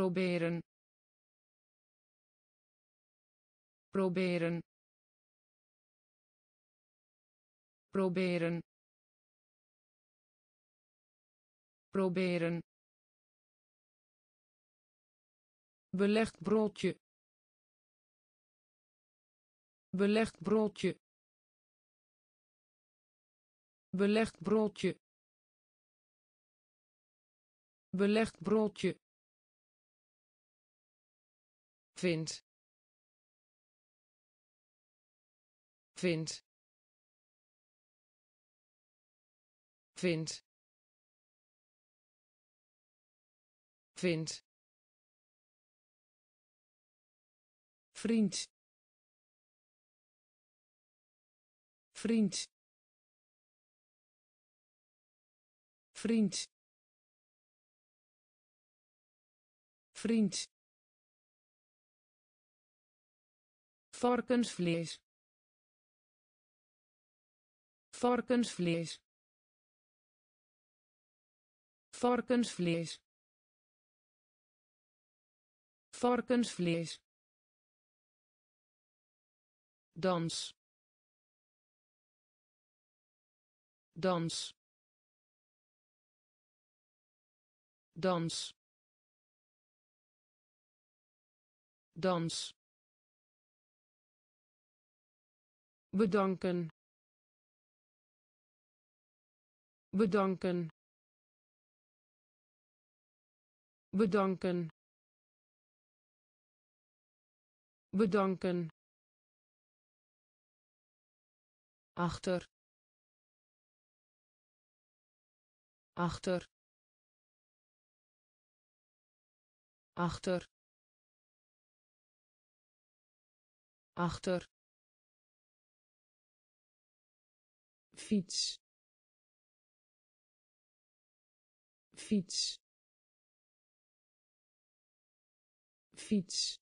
proberen. Proberen. Proberen. Proberen. Belegd broodje. Belegd broodje. Belegd broodje. Belegd broodje vind. Vind. Vind. Vind. Vriend. Vriend. Vriend. Vriend varkensvlees. Varkensvlees. Varkensvlees. Varkensvlees. Dans. Dans. Dans. Dans bedanken. Bedanken. Bedanken. Bedanken. Achter. Achter. Achter. Achter fiets. Fiets. Fiets.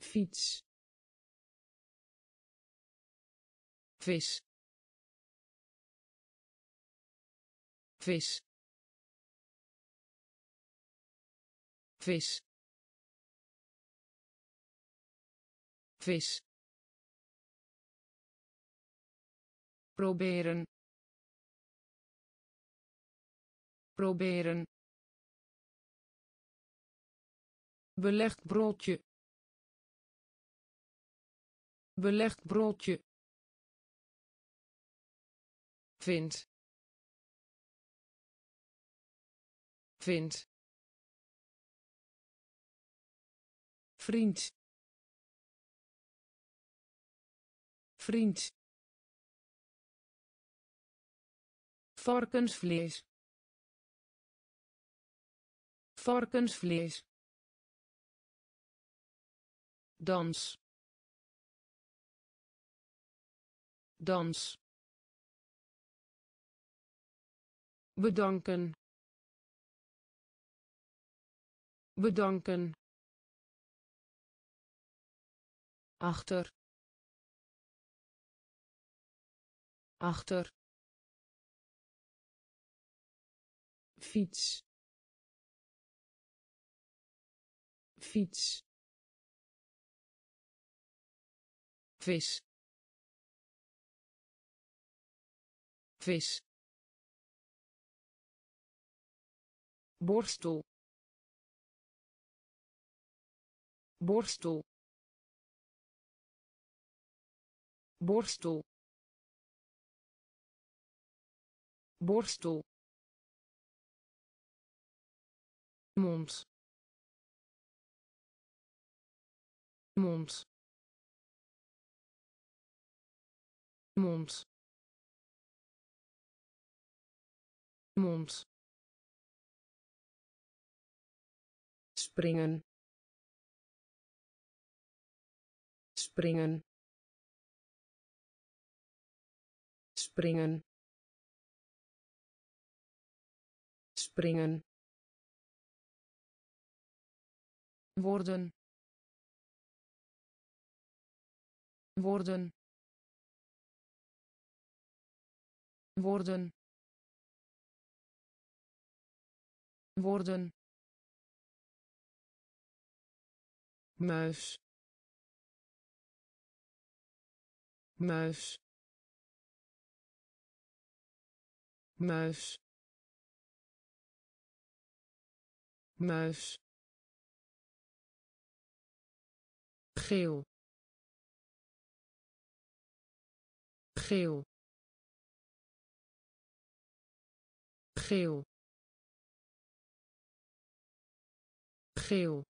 Fiets. Vis. Vis. Vis. Vis proberen. Proberen. Belegd broodje. Belegd broodje. Vind. Vind. Vriend. Vriend varkensvlees. Varkensvlees. Dans. Dans. Bedanken. Bedanken. Achter. Achter fiets. Fiets. Vis. Vis. Borstel. Borstel. Borstel. Borstel mond. Mond. Mond. Mond. Springen. Springen. Springen. Springen worden. Worden. Worden. Worden. Muis. Muis. Muis. Muis geel. Geel. Geel. Geel.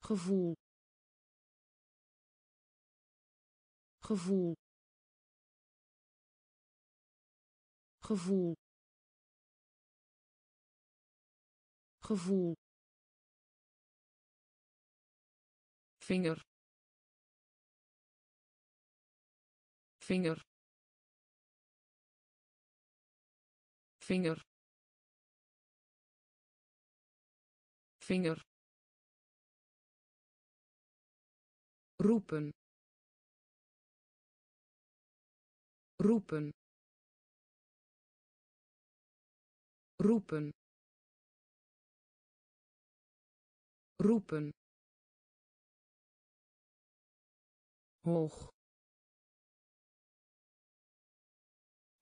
Gevoel. Gevoel. Gevoel. Gevoel vinger. Vinger. Vinger. Vinger. Roepen. Roepen. Roepen. Roepen hoog.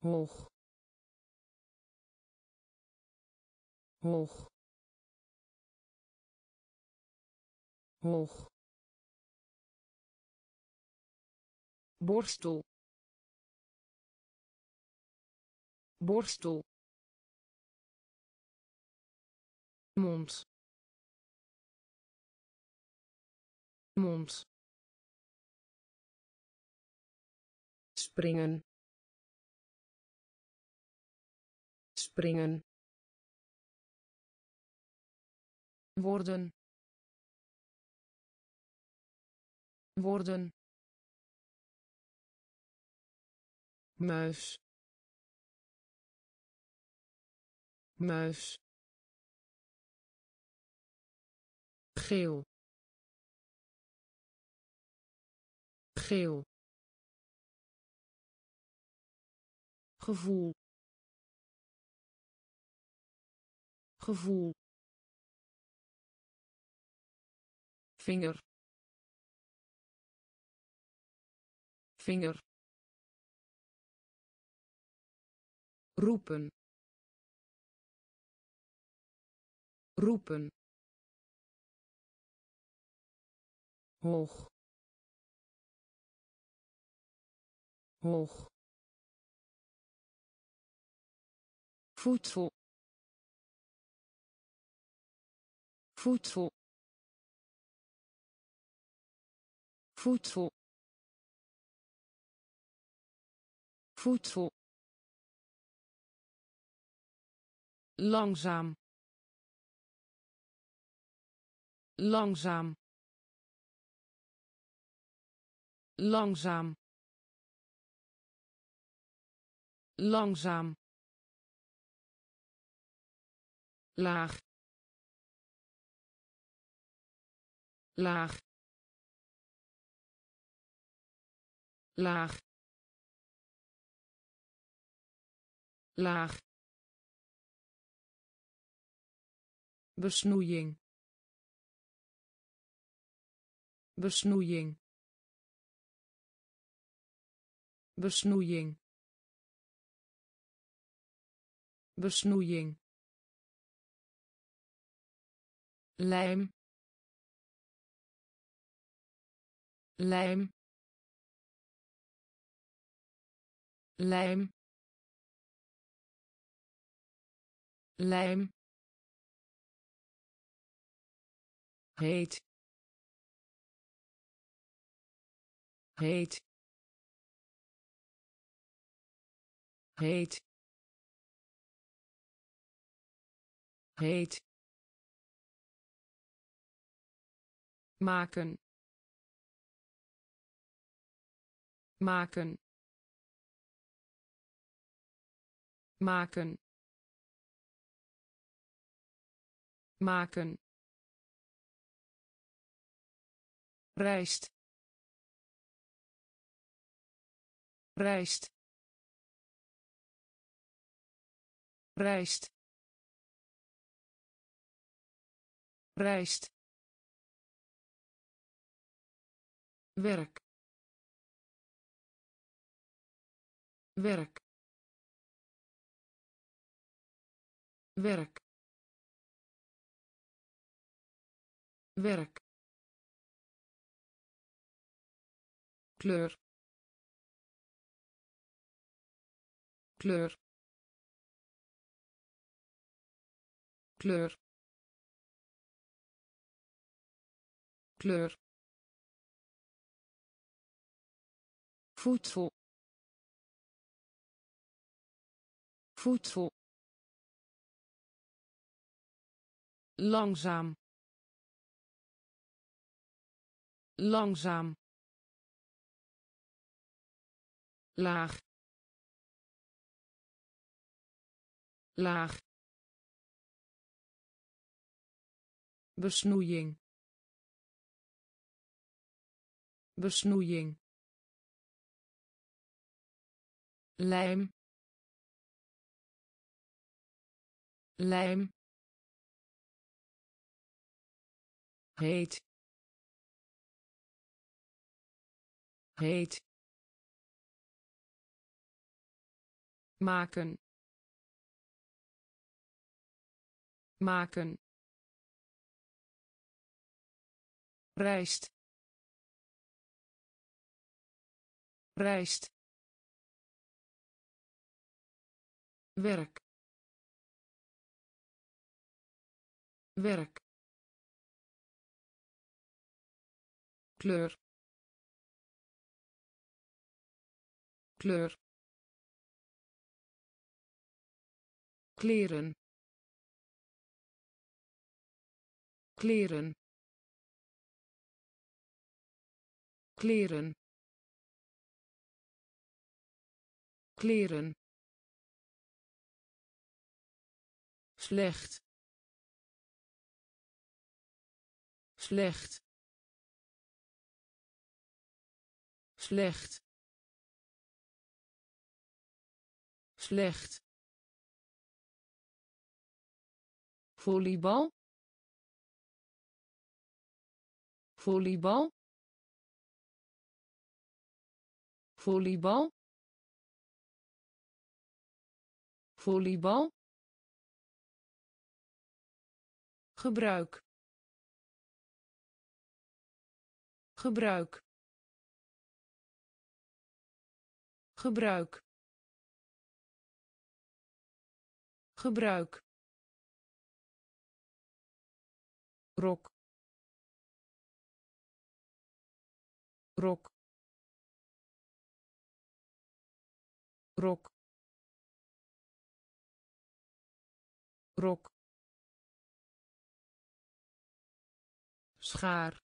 Hoog. Hoog. Hoog. Borstel. Borstel. Mond. Mond springen. Springen. Worden. Worden. Muis. Muis. Geel. Geel gevoel. Gevoel. Vinger. Vinger. Roepen. Roepen. Hoog. Hoog voedsel. Voedsel. Voedsel. Voedsel. Langzaam. Langzaam. Langzaam. Langzaam laag laag laag laag. Besnoeiing. Besnoeiing. Besnoeiing. Besnoeiing lijm. Lijm. Lijm. Lijm. Heet heet heet heet maken. Maken. Maken. Maken. Rijst. Rijst. Rijst. Rijst werk. Werk. Werk. Werk. Kleur. Kleur. Kleur. Kleur voedsel. Voedsel. Langzaam. Langzaam. Laag. Laag. Besnoeiing. Besnoeiing lijm. Lijm. Heet heet maken. Maken. Rijst. Rijst werk. Werk. Kleur. Kleur. Kleren. Kleren. Kleren. Kleren slecht. Slecht. Slecht. Slecht. Volleybal? Volleybal? Volleybal? Volleybal gebruik. Gebruik. Gebruik. Gebruik. Rok. Rok. Rok. Rok schaar.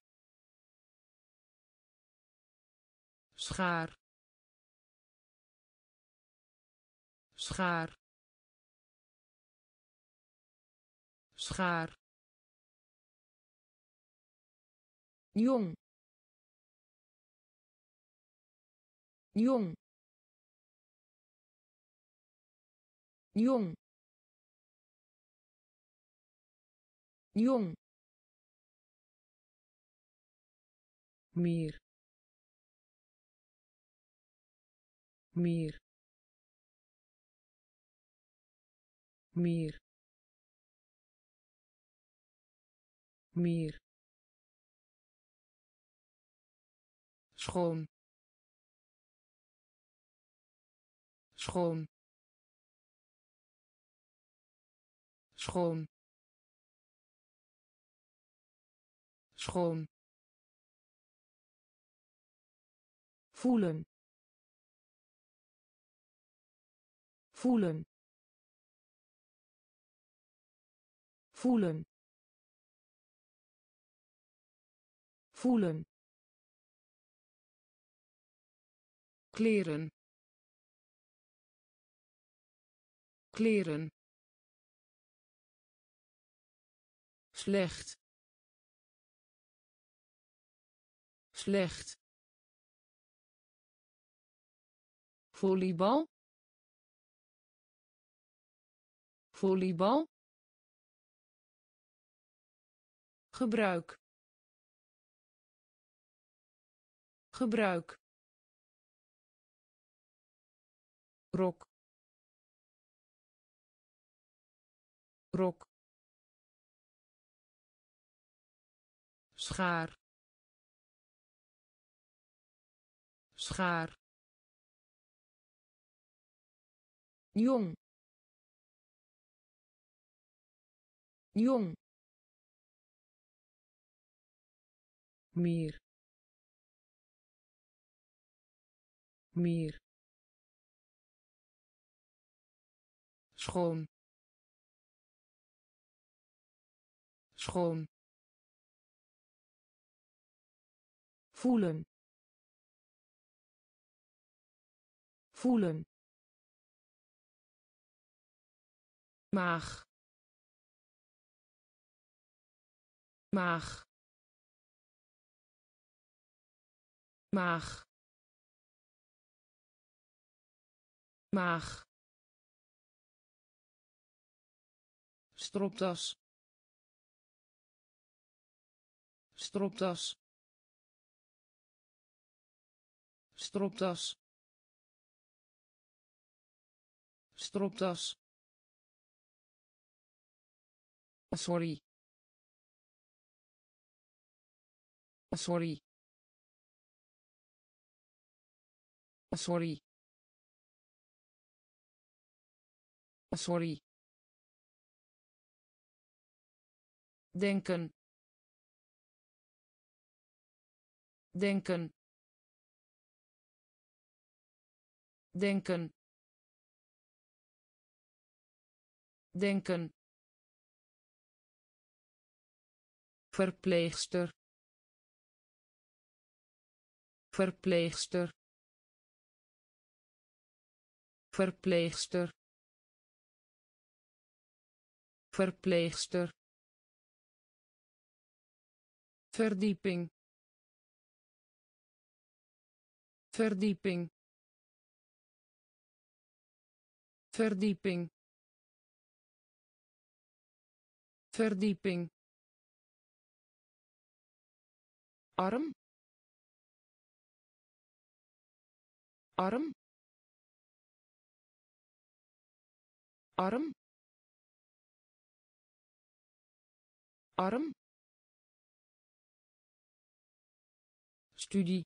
Schaar. Schaar. Schaar. Jong. Jong. Jong. Jong meer. Meer. Meer. Meer. Schoon. Schoon. Schoon. Schoon voelen. Voelen. Voelen. Voelen. Kleren. Kleren. Slecht. Slecht volleybal. Volleybal. Gebruik. Gebruik. Rok. Rok. Schaar. Schaar jong. Jong. Meer. Meer. Schoon. Schoon. Voelen. Voelen maag maag maag maag stropdas. Stropdas. Stropdas. Stropdas sorry. Sorry. Sorry. Sorry. Denken. Denken. Denken. Denken verpleegster. Verpleegster. Verpleegster. Verpleegster. Verdieping. Verdieping. Verdieping. Verdieping arm arm arm arm. Studie.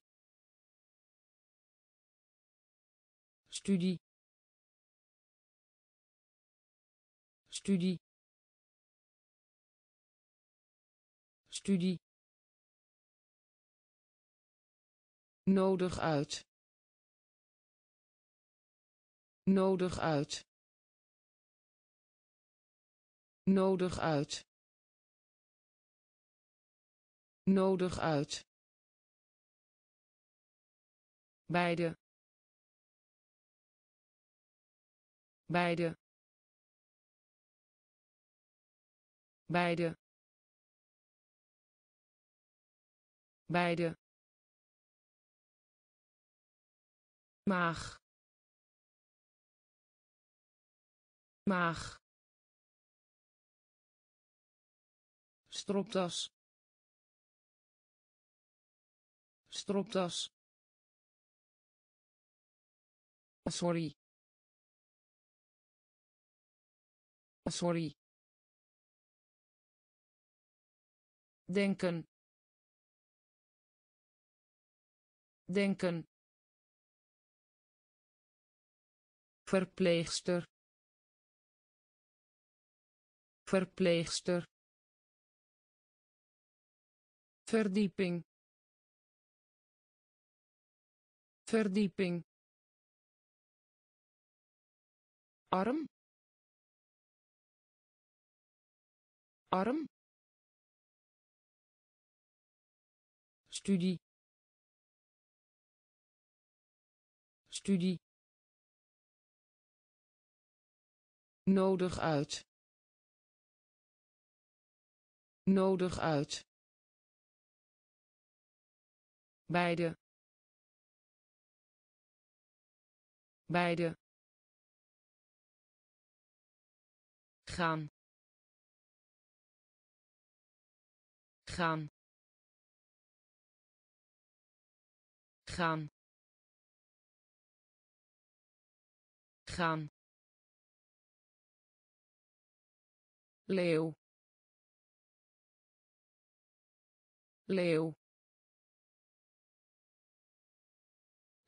Studie. Studie. Studie nodig uit. Nodig uit. Nodig uit. Nodig uit. Beide. Beide. Beide. Beide maag maag stropdas. Stropdas. Sorry. Sorry. Denken. Denken verpleegster. Verpleegster. Verdieping. Verdieping. Arm. Arm. Studie. Studie nodig uit. Nodig uit. Beide. Beide. Gaan. Gaan. Gaan. Gaan leeuw. Leeuw.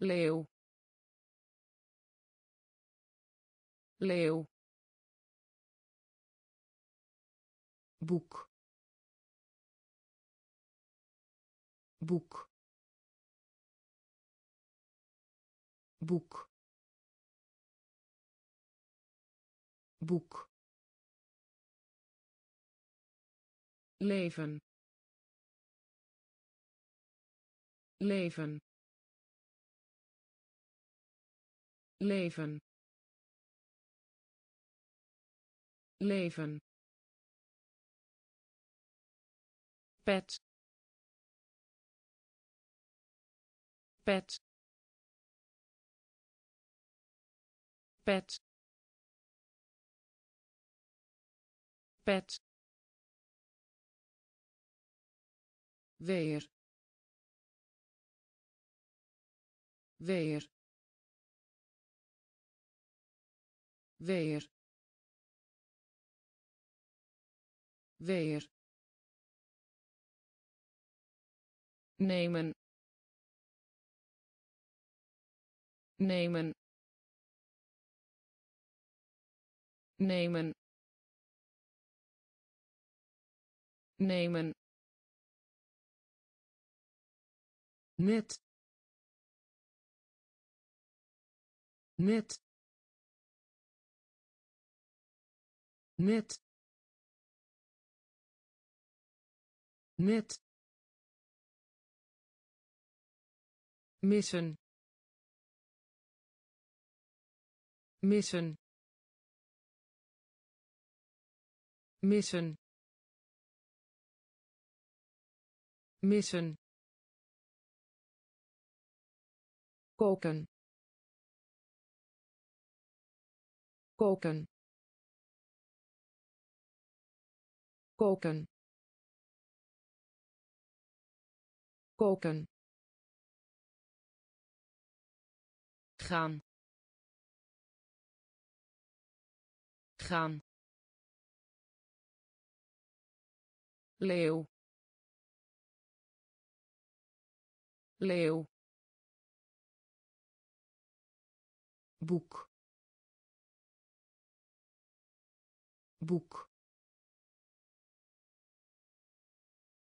Leeuw. Leeuw. Boek. Boek. Boek. Boek leven. Leven. Leven. Leven. Pet. Pet. Pet. Pet weer. Weer. Weer. Weer. Nemen. Nemen. Nemen. Nemen net net net net missen. Missen. Missen. Missen koken. Koken. Koken. Koken. Gaan. Gaan. Leeuw. Leeuw boek. Boek.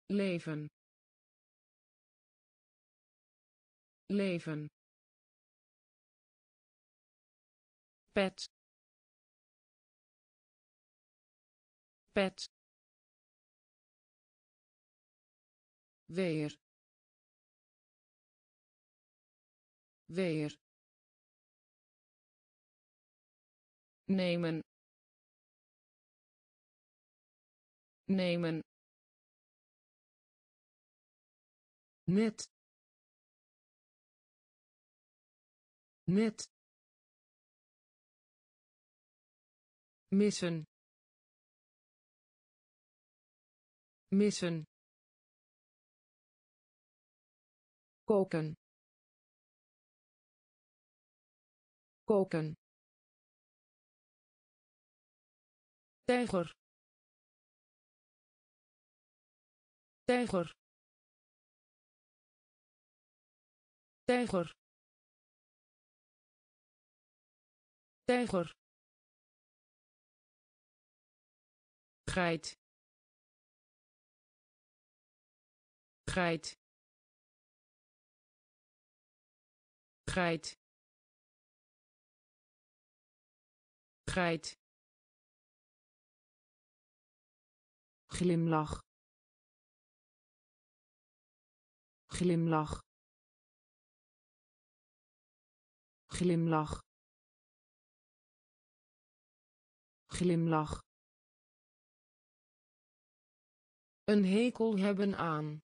Leven. Leven. Pet. Pet. Weer. Weer nemen. Nemen. Net net missen. Missen. Koken. Koken tijger. Tijger. Tijger. Tijger. Geit. Geit. Geit. Geit glimlach glimlach glimlach glimlach Een hekel hebben aan.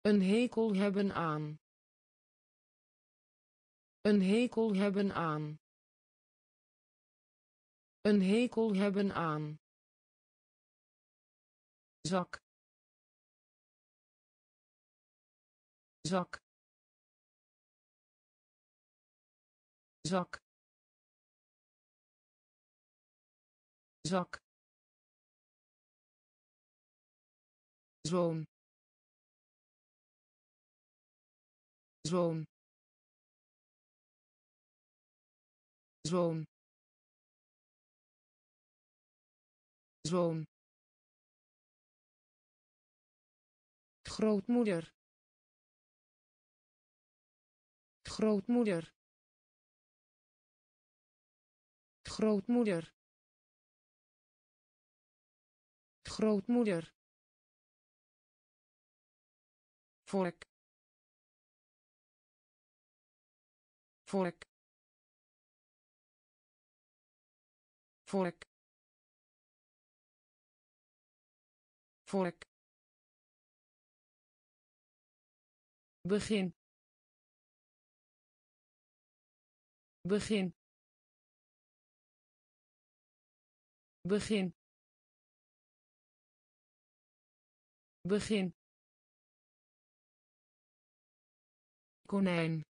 Een hekel hebben aan. Een hekel hebben aan. Een hekel hebben aan. Zak. Zak. Zak. Zak. zoon zoon zoon zoon grootmoeder. Grootmoeder. Grootmoeder. Grootmoeder. Vork. Vork. Vork. Vork begin. Begin. Begin. Begin. Konijn.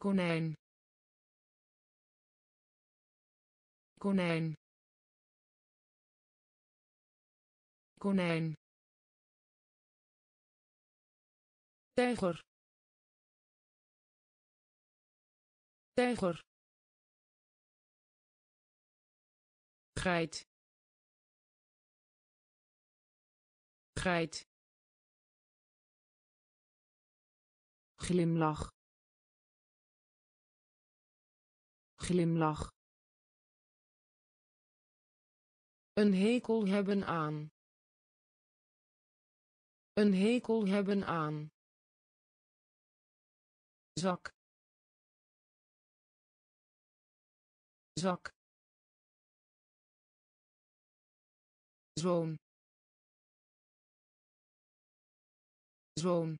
Konijn. Konijn. Konijn tijger. Tijger. Geit. Geit. Glimlach. Glimlach. Een hekel hebben aan. Een hekel hebben aan zak zak zoon zoon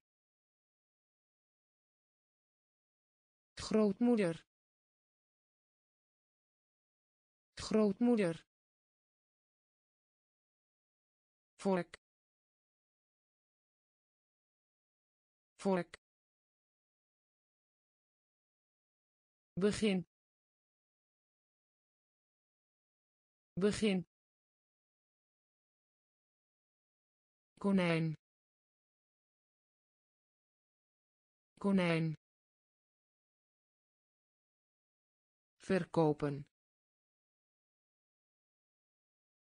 grootmoeder. Grootmoeder. Vork. Vork begin. Begin. Konijn. Konijn. Verkopen.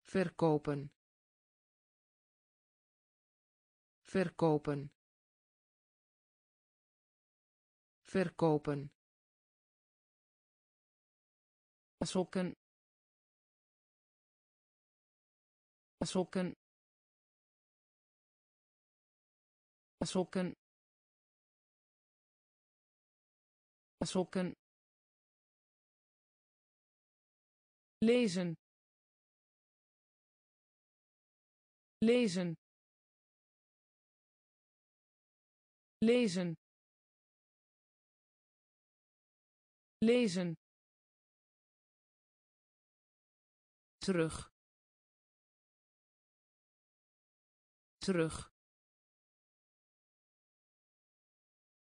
Verkopen. Verkopen. Verkopen sokken sokken sokken sokken lezen. Lezen. Lezen. Lezen terug. Terug.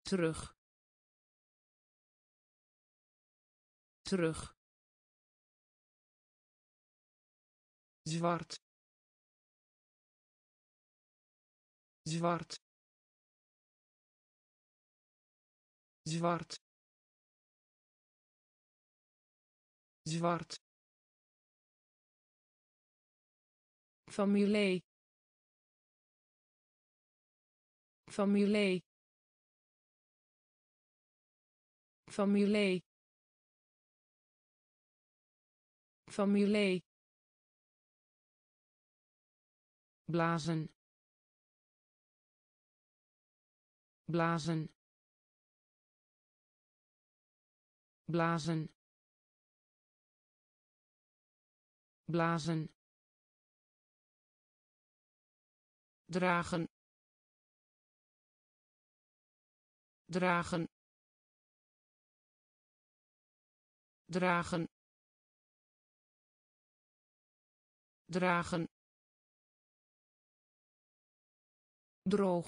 Terug. Terug. Zwart. Zwart. Zwart. Zwart familie familie familie familie blazen. Blazen. Blazen. Blazen dragen. Dragen. Dragen. Dragen. Droog.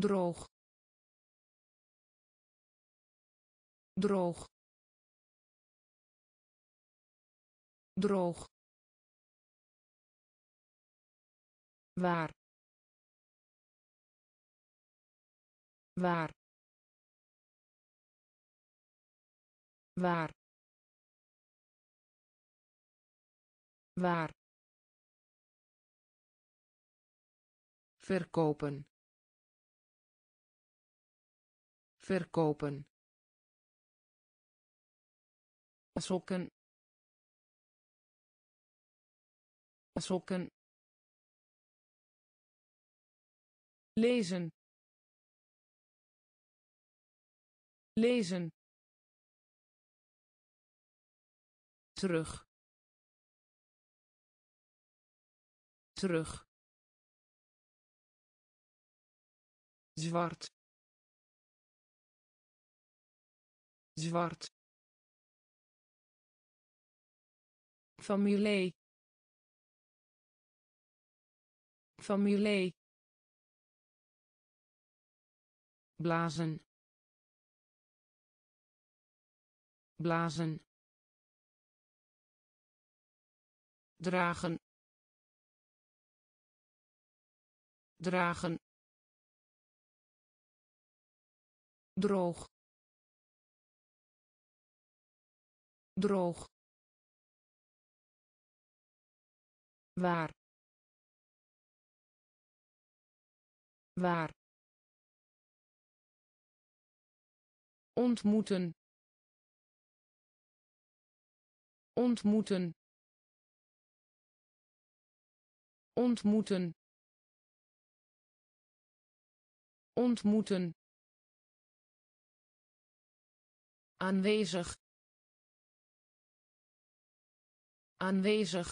Droog. Droog. Droog waar. Waar. Waar. Waar. Verkopen. Verkopen. Sokken sokken lezen lezen terug terug zwart zwart familie familie blazen. Blazen. Dragen. Dragen. Droog. Droog. Waar. Waar ontmoeten. Ontmoeten. Ontmoeten. Ontmoeten. Aanwezig. Aanwezig.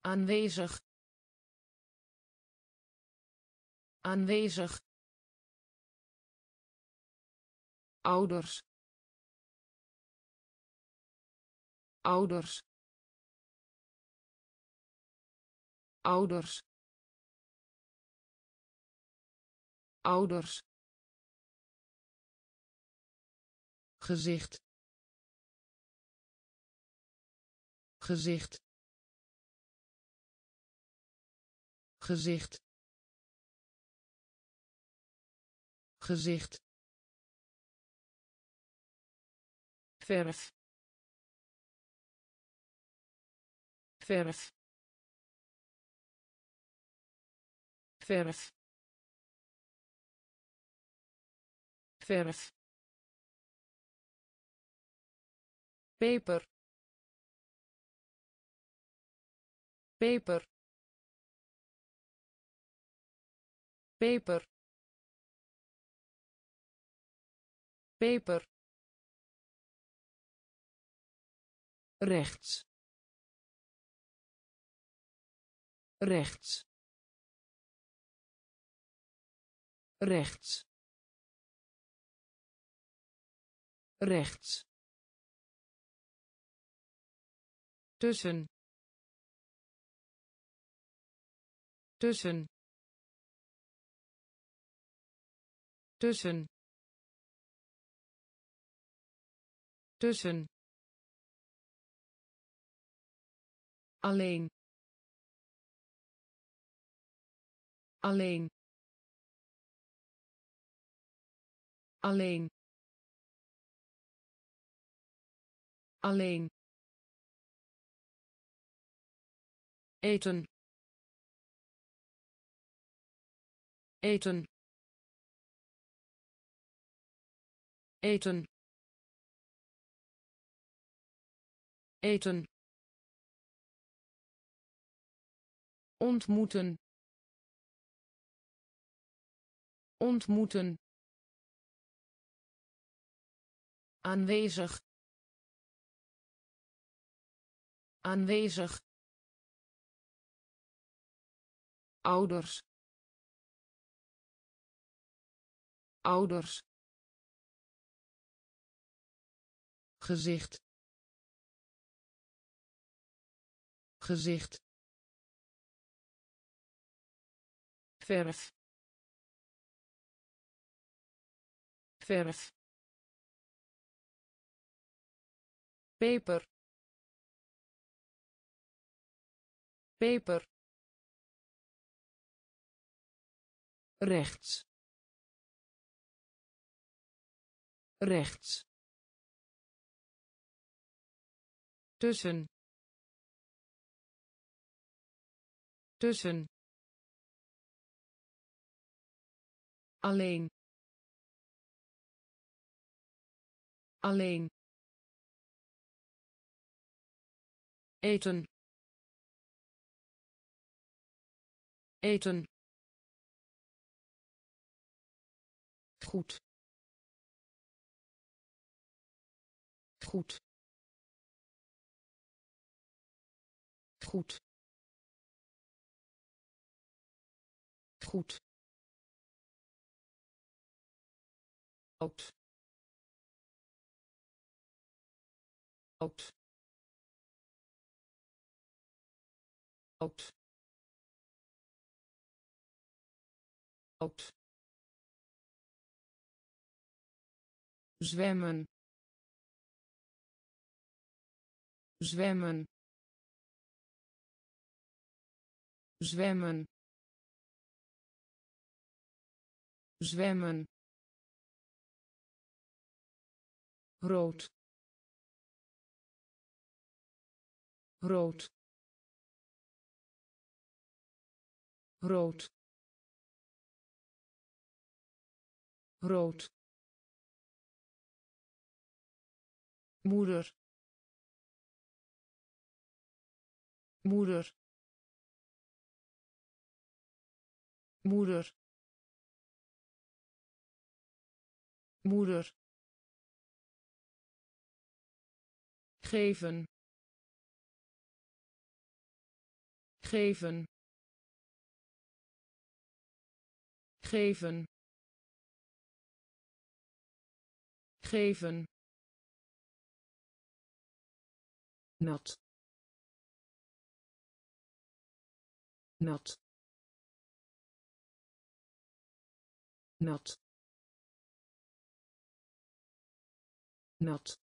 Aanwezig. Aanwezig ouders. Ouders. Ouders. Ouders. Gezicht. Gezicht. Gezicht. Gezicht verf. Verf. Verf. Verf. Peper. Peper. Peper. Peper rechts. Rechts. Rechts. Rechts. Tussen. Tussen. Tussen. Tussen alleen. Alleen. Alleen. Alleen. Eten. Eten. Eten. Eten ontmoeten. Ontmoeten. Aanwezig. Aanwezig. Ouders. Ouders. Gezicht. Gezicht verf. Verf. Peper. Peper. Rechts. Rechts. Tussen. Tussen alleen. Alleen. Eten. Eten. Goed. Goed. Goed. Goed oud oud oud oud zwemmen. Zwemmen. Zwemmen. Zwemmen rood. Rood. Rood. Rood. Moeder. Moeder. Moeder. Moeder geven. Geven. Geven. Geven. Nat. Nat. Nat. Nat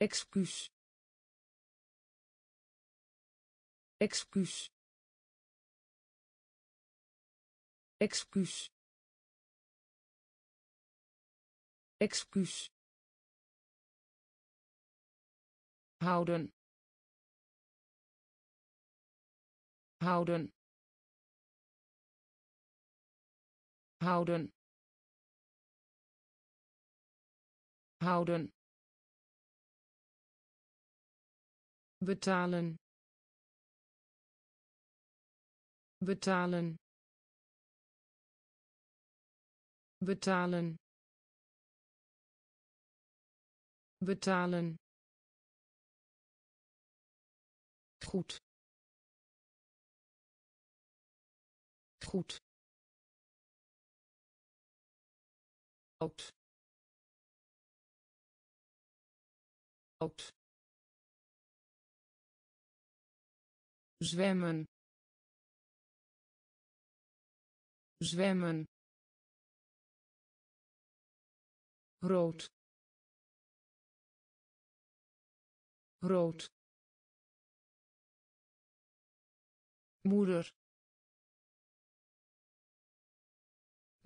excuus. Excuus. Excuus. Excuus. Houden. Houden. Houden. Houden betalen. Betalen. Betalen. Betalen. Goed. Goed. Oud. Oud zwemmen. Zwemmen. Rood rood moeder.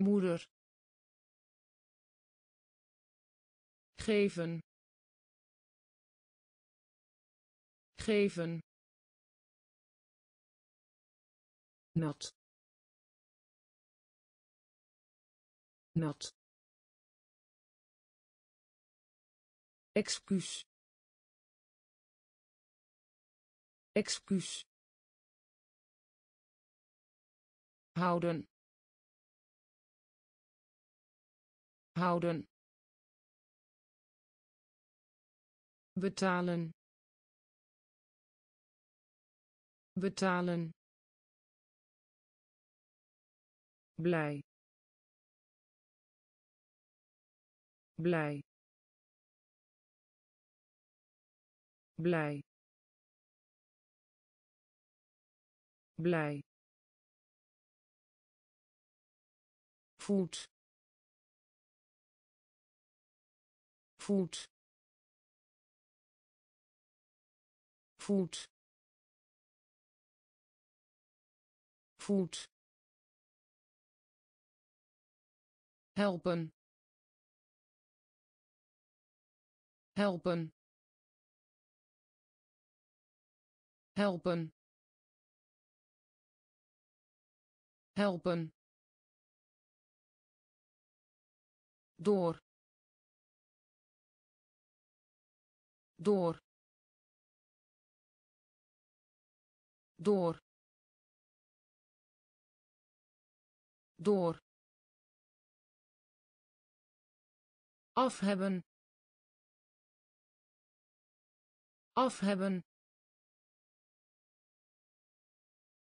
Moeder. Geven. Geven nat. Nat. Excuus. Excuus. Houden. Houden. Betalen. Betalen blij. Blij. Blij. Blij. Voet. Voet. Voet. Voet helpen. Helpen. Helpen. Helpen. Door. Door. Door. Door af hebben. Af hebben.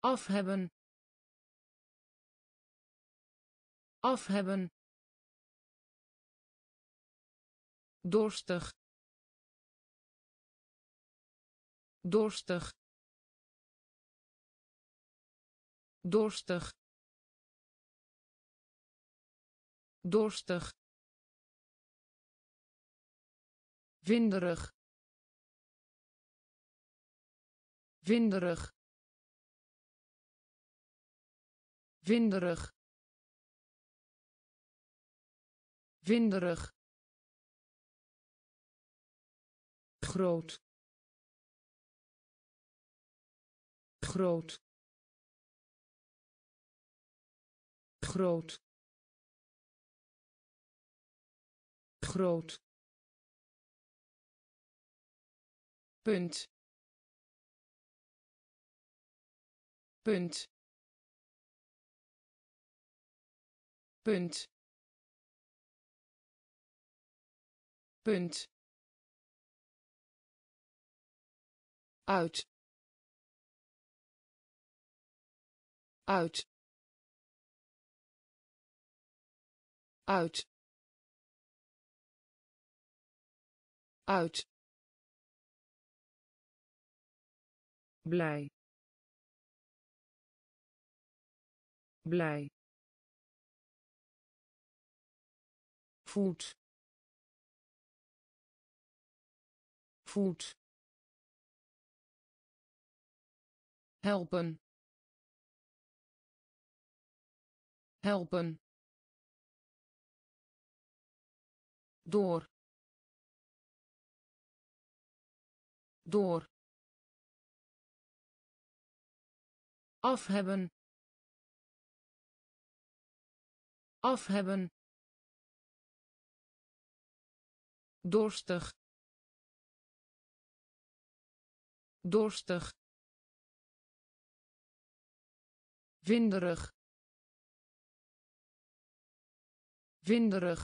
Af hebben. Af hebben. Dorstig. Dorstig. Dorstig. Dorstig winderig winderig winderig winderig groot. Groot. Groot. Groot punt. Punt. Punt. Punt. Uit. Uit. Uit. Uit blij. Blij. Voet. Voet. Helpen. Helpen. Door. Door af hebben. Af hebben. Dorstig. Dorstig. Winderig winderig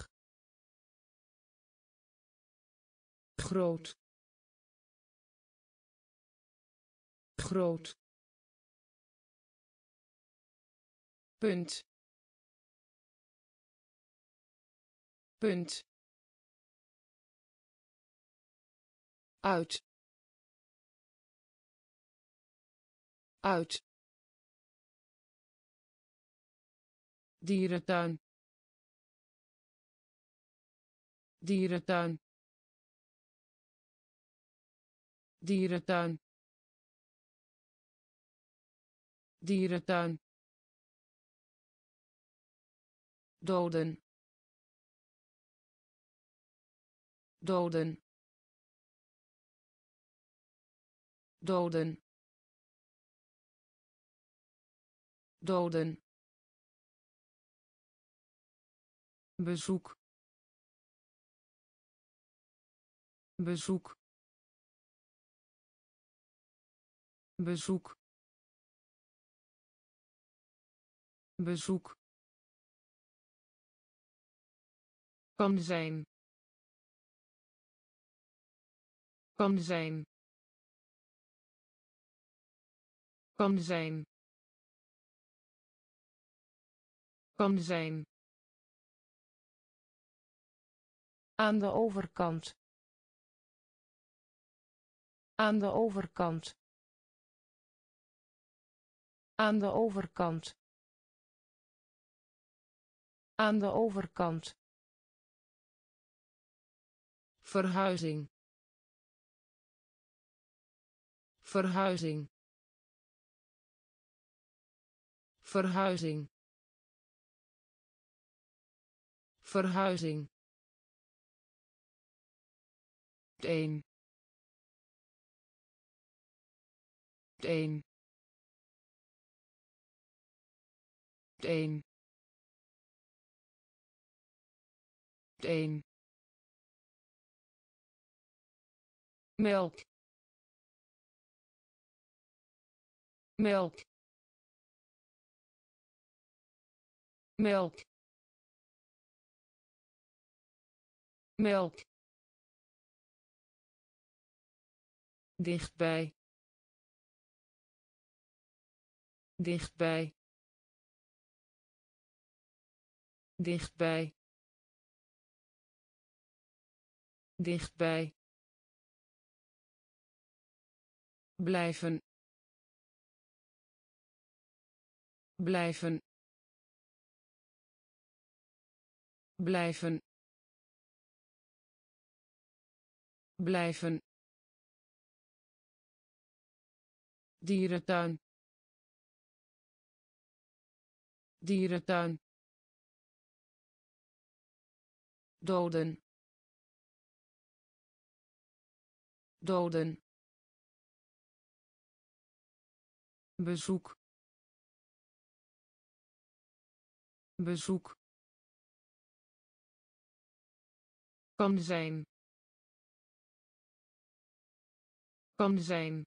groot. Groot punt. Punt. Uit. Uit. Dierentuin. Dierentuin. Dierentuin. Dierentuin doden. Doden. Doden. Doden. Bezoek. Bezoek. Bezoek. Bezoek kan zijn. Kan zijn. Kan zijn. Kan zijn. Aan de overkant. Aan de overkant. Aan de overkant. Aan de overkant verhuizing. Verhuizing. Verhuizing. Verhuizing. Een een een een melk melk melk melk dichtbij. Dichtbij. Dichtbij. Dichtbij blijven blijven blijven blijven. Dierentuin. Dierentuin. Doden. Doden bezoek. Bezoek. Kan zijn. Kan zijn.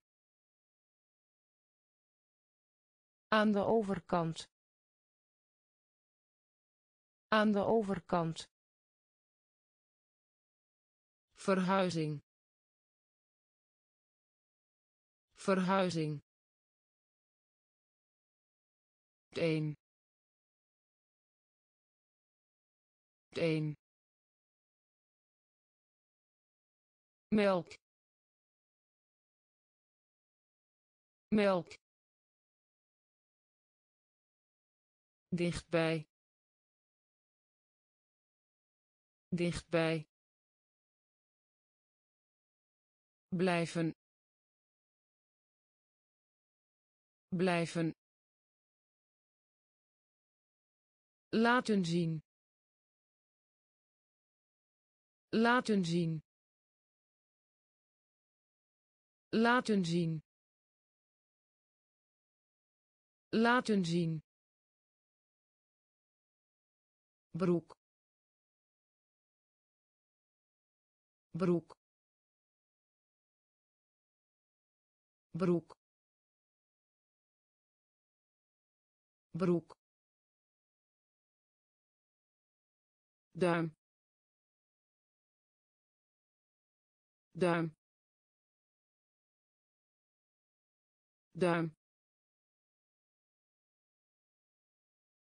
Aan de overkant. Aan de overkant. Verhuizing. Verhuizing een een melk. Melk. Dichtbij. Dichtbij. Blijven. Blijven laten zien. Laten zien. Laten zien. Laten zien. Broek. Broek. Broek. Broek duim duim duim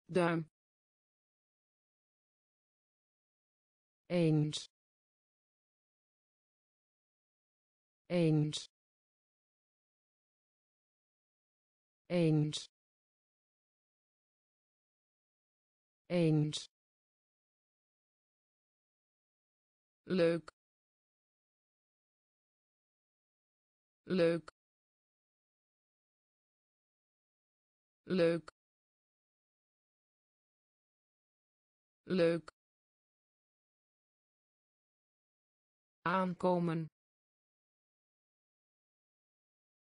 duim eens. Eens. Eens. Eens leuk. Leuk. Leuk. Leuk. Aankomen.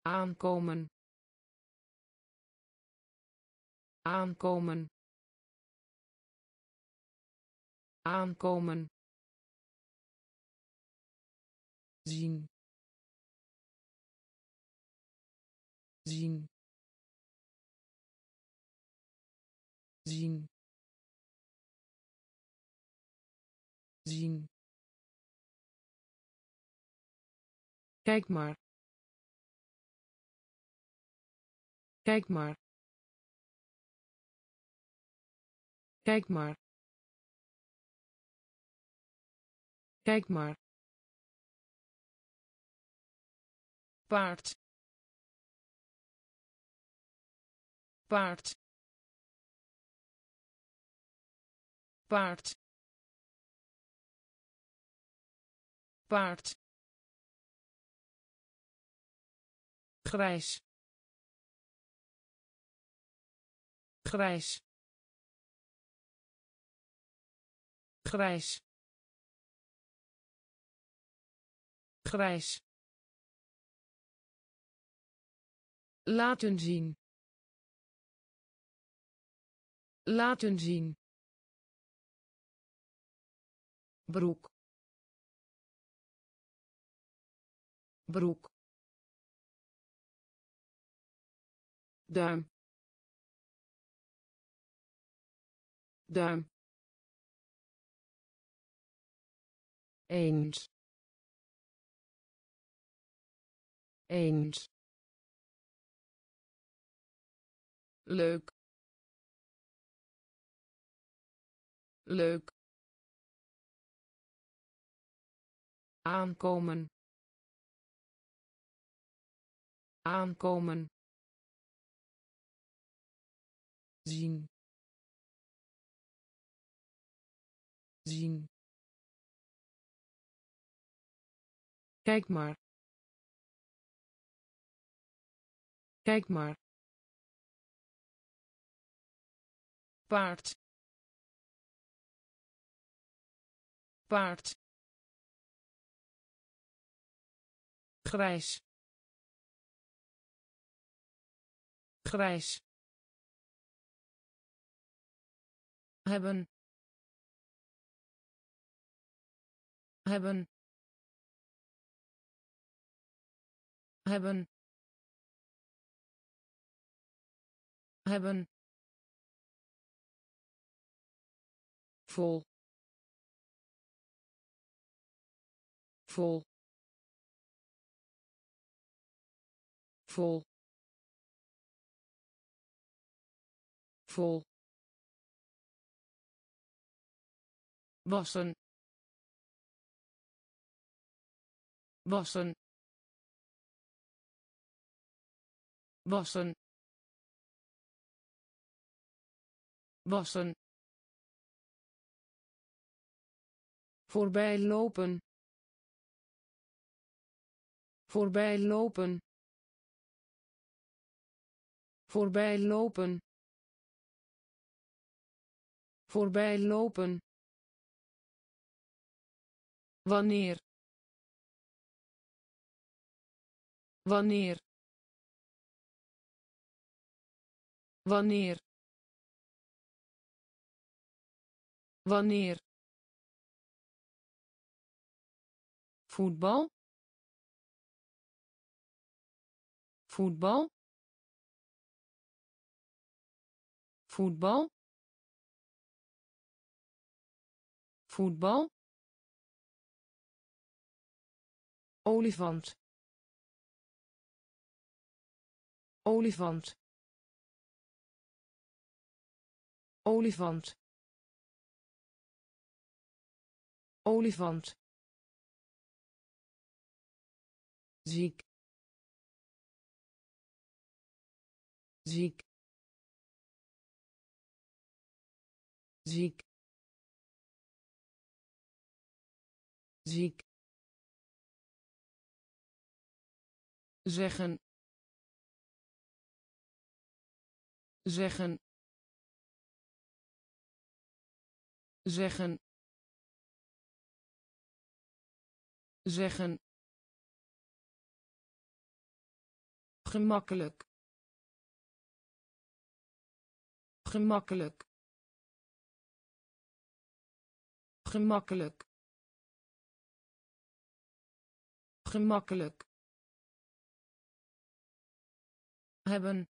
Aankomen. Aankomen. Aankomen zien. Zien. Zien. Zien. Kijk maar. Kijk maar. Kijk maar. Kijk maar. Paard. Paard. Paard. Paard. Grijs. Grijs. Grijs. Grijs Laten zien. Laten zien. broek. Broek. Duim. Duim. Eens. Eens leuk. Leuk. Aankomen. Aankomen. Zien. Zien. Kijk maar. Kijk maar paard. Paard. Grijs. Grijs. Hebben. Hebben. Hebben. Hebben vol. Vol. Vol. Vol. Wassen. Wassen. Wassen. Wassen voorbij lopen. Voorbij lopen. Lopen. Voorbij lopen. Wanneer? Wanneer? Wanneer? Wanneer voetbal. Voetbal. Voetbal. Voetbal. Olifant. Olifant. Olifant. Olifant ziek. Ziek. Ziek. Ziek. Zeggen. Zeggen. Zeggen. Zeggen gemakkelijk. Gemakkelijk. Gemakkelijk. Gemakkelijk. Hebben.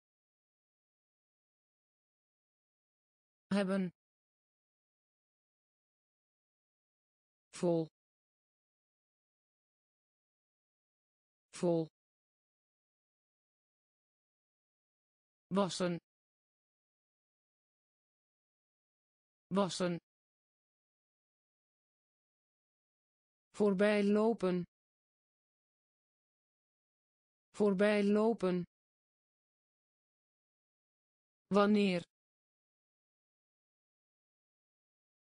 Hebben. Vol. Vol wassen. Wassen. Voorbij lopen. Voorbij lopen. Wanneer?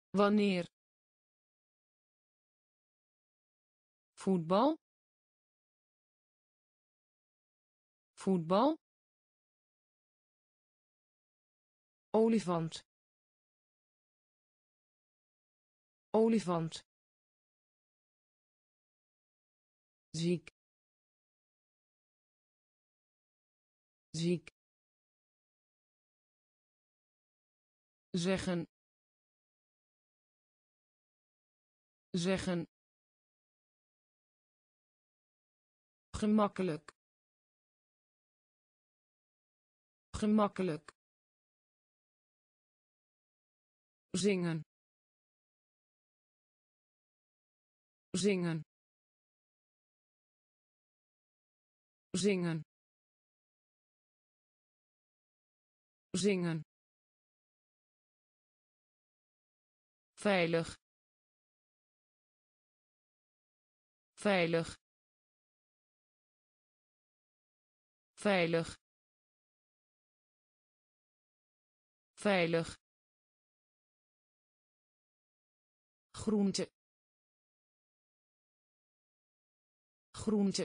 Wanneer? Voetbal? Voetbal olifant. Olifant. Ziek. Ziek. Zeggen. Zeggen. Gemakkelijk. Gemakkelijk zingen. Zingen. Zingen. Zingen. Veilig. Veilig. Veilig. Veilig groente. Groente.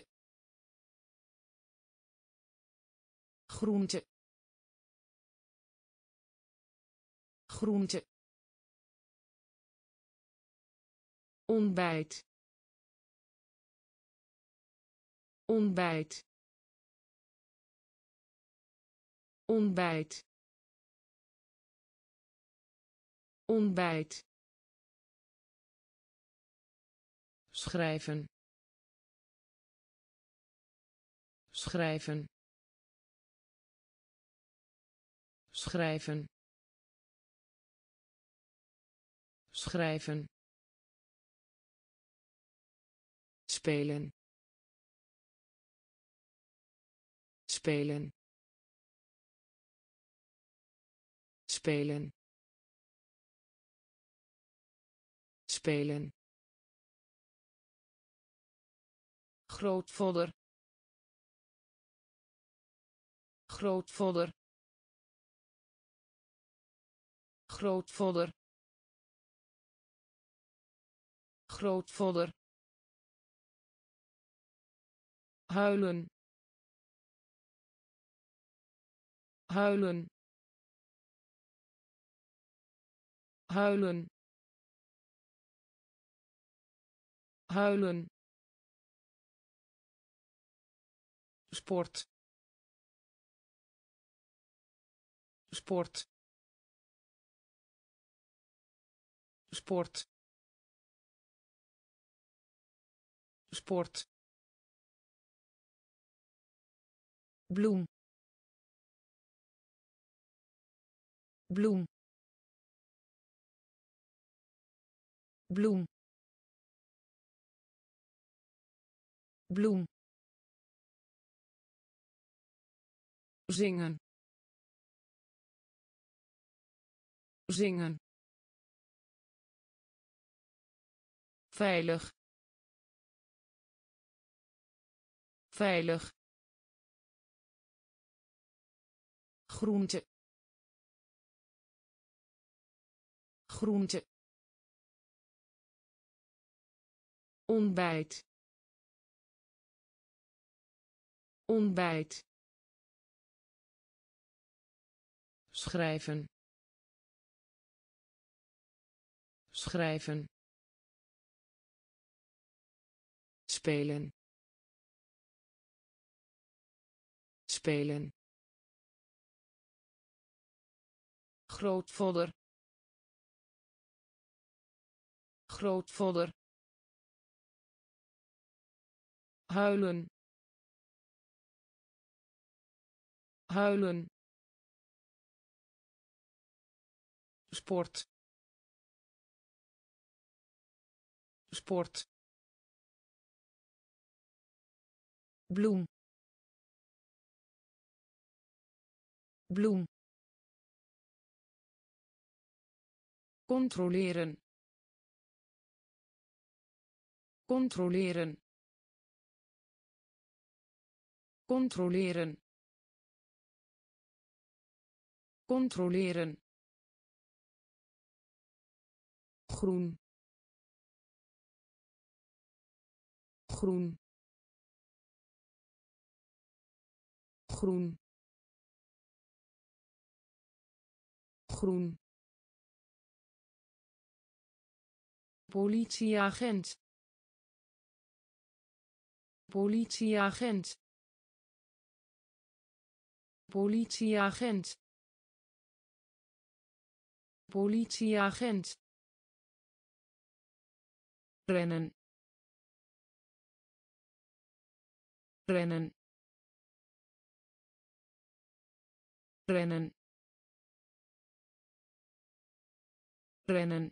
Groente. Groente. Ontbijt. Ontbijt. Ontbijt. Ontbijt schrijven. Schrijven. Schrijven. Schrijven. Spelen. Spelen. Spelen. Spelen grootvader. Grootvader. Grootvader. Grootvader. Huilen. Huilen. Huilen. Huilen sport. Sport. Sport. Sport. Bloem. Bloem. Bloem. Bloem zingen. Zingen. Veilig. Veilig. Groente. Groente. Ontbijt. Ontbijt schrijven. Schrijven. Spelen. Spelen. Grootvader. Grootvader. Huilen. Huilen sport. Sport. Bloem. Bloem. Controleren. Controleren. Controleren. Controleren groen. Groen. Groen. Groen. Politieagent. Politieagent. Politieagent. Politieagent rennen. Rennen. Rennen. Rennen.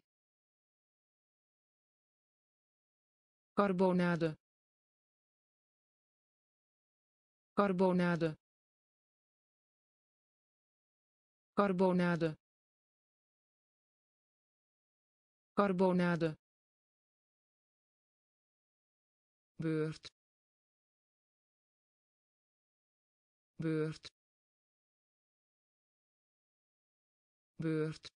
Carbonade. Carbonade. Carbonade. Carbonade beurt beurt beurt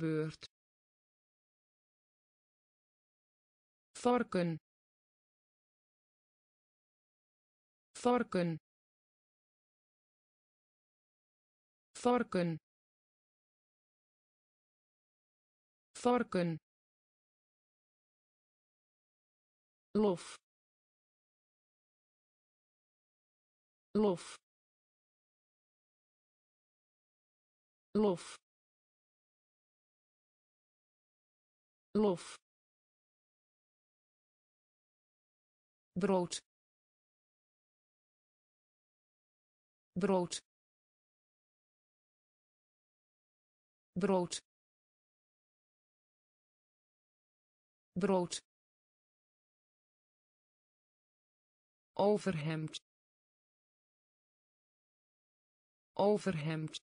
beurt varken. Varken. Varken. Varken lof lof lof lof. Brood brood. Brood brood overhemd overhemd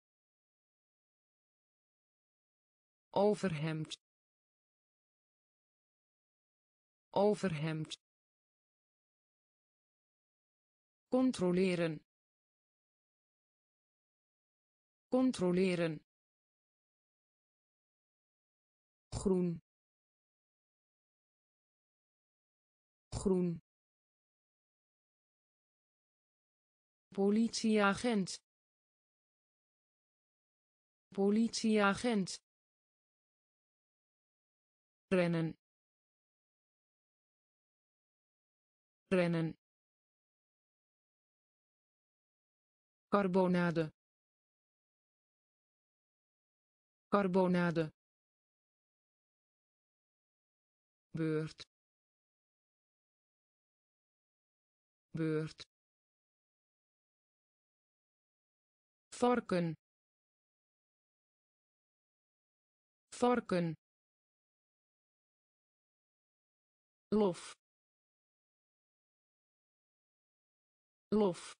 overhemd overhemd controleren. Controleren. Groen. Groen politieagent. Politieagent. Rennen. Rennen. Carbonade. Carbonade. Beurt. Beurt varken varken lof. Lof.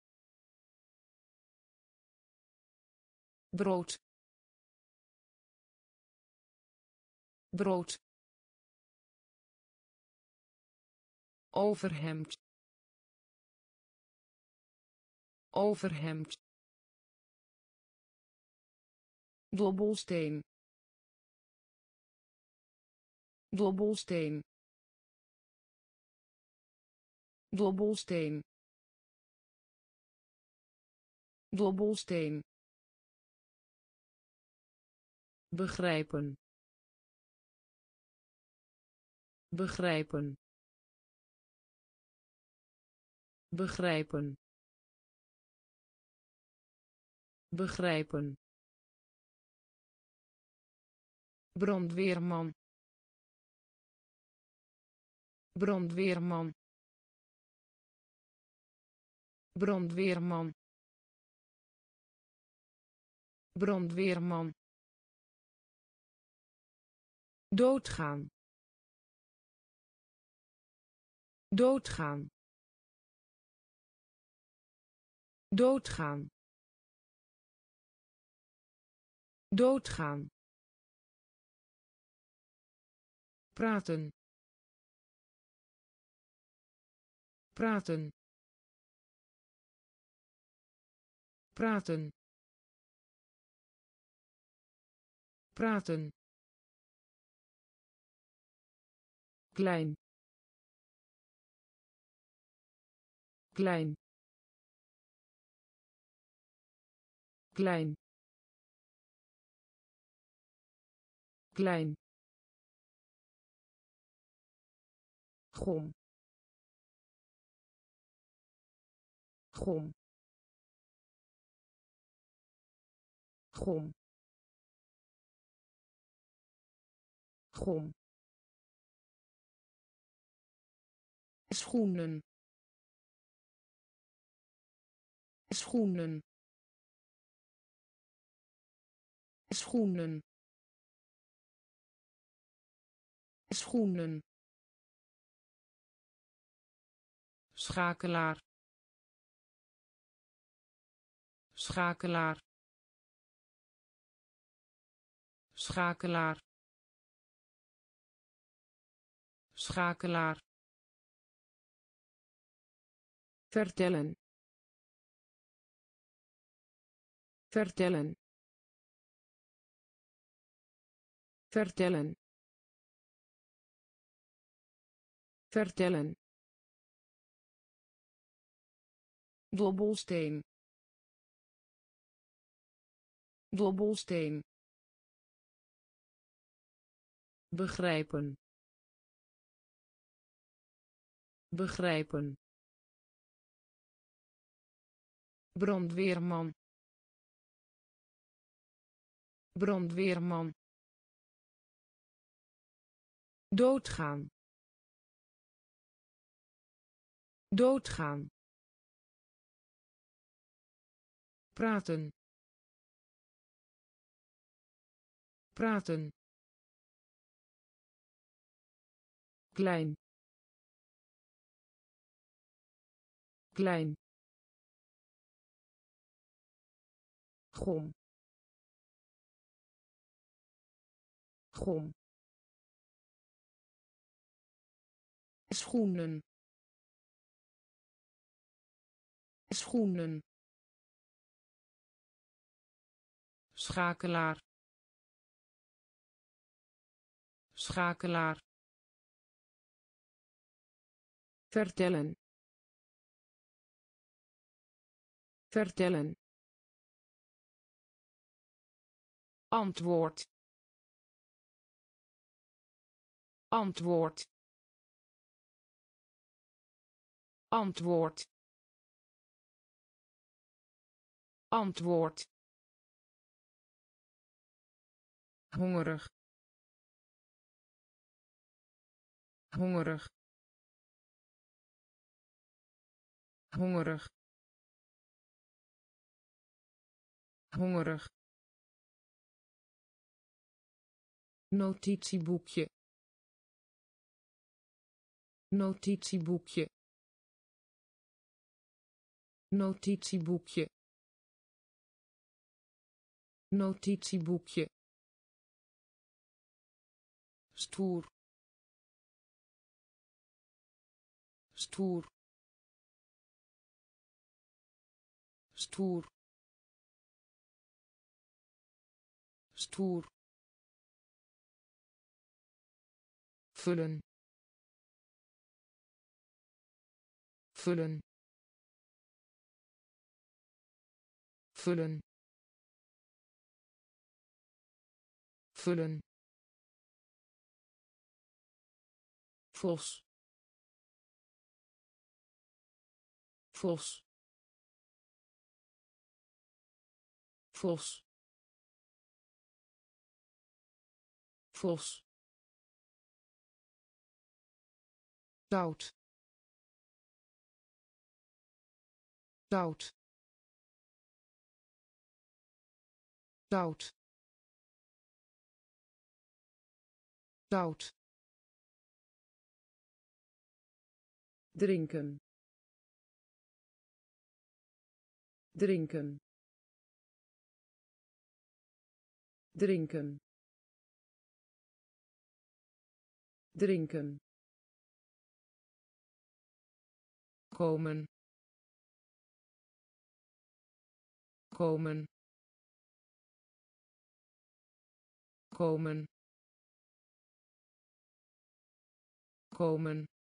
Brood. Brood. Overhemd. Overhemd dobbelsteen dobbelsteen dobbelsteen dobbelsteen begrijpen. Begrijpen. Begrijpen. Begrijpen brandweerman. Brandweerman. Brandweerman. Brandweerman. Doodgaan. Doodgaan. Doodgaan. Doodgaan praten. Praten. Praten. Praten. Klein. Klein. Klein. Klein gom gom gom gom schoenen. Schoenen. Schoenen. Schoenen schakelaar. Schakelaar. Schakelaar. Schakelaar. Vertellen. Vertellen. Vertellen. Vertellen dobbelsteen dobbelsteen begrijpen. Begrijpen. Brandweerman. Brandweerman. Doodgaan. Doodgaan praten. Praten. Klein. Klein. Gom. Gom. Schoenen. Schoenen schakelaar. Schakelaar. Vertellen. Vertellen. Antwoord. Antwoord. Antwoord. Antwoord hongerig. Hongerig. Hongerig. Hongerig. Notitieboekje. Notitieboekje. Notitieboekje. Notitieboekje stoer. Stoer. Stoer. Stoer. Vullen. Vullen. Vullen. Vullen vos. Vos. Vos. Vos. Zout. Zout. Zout. Zout drinken. Drinken. Drinken. Drinken. Komen. Komen. Komen. Komen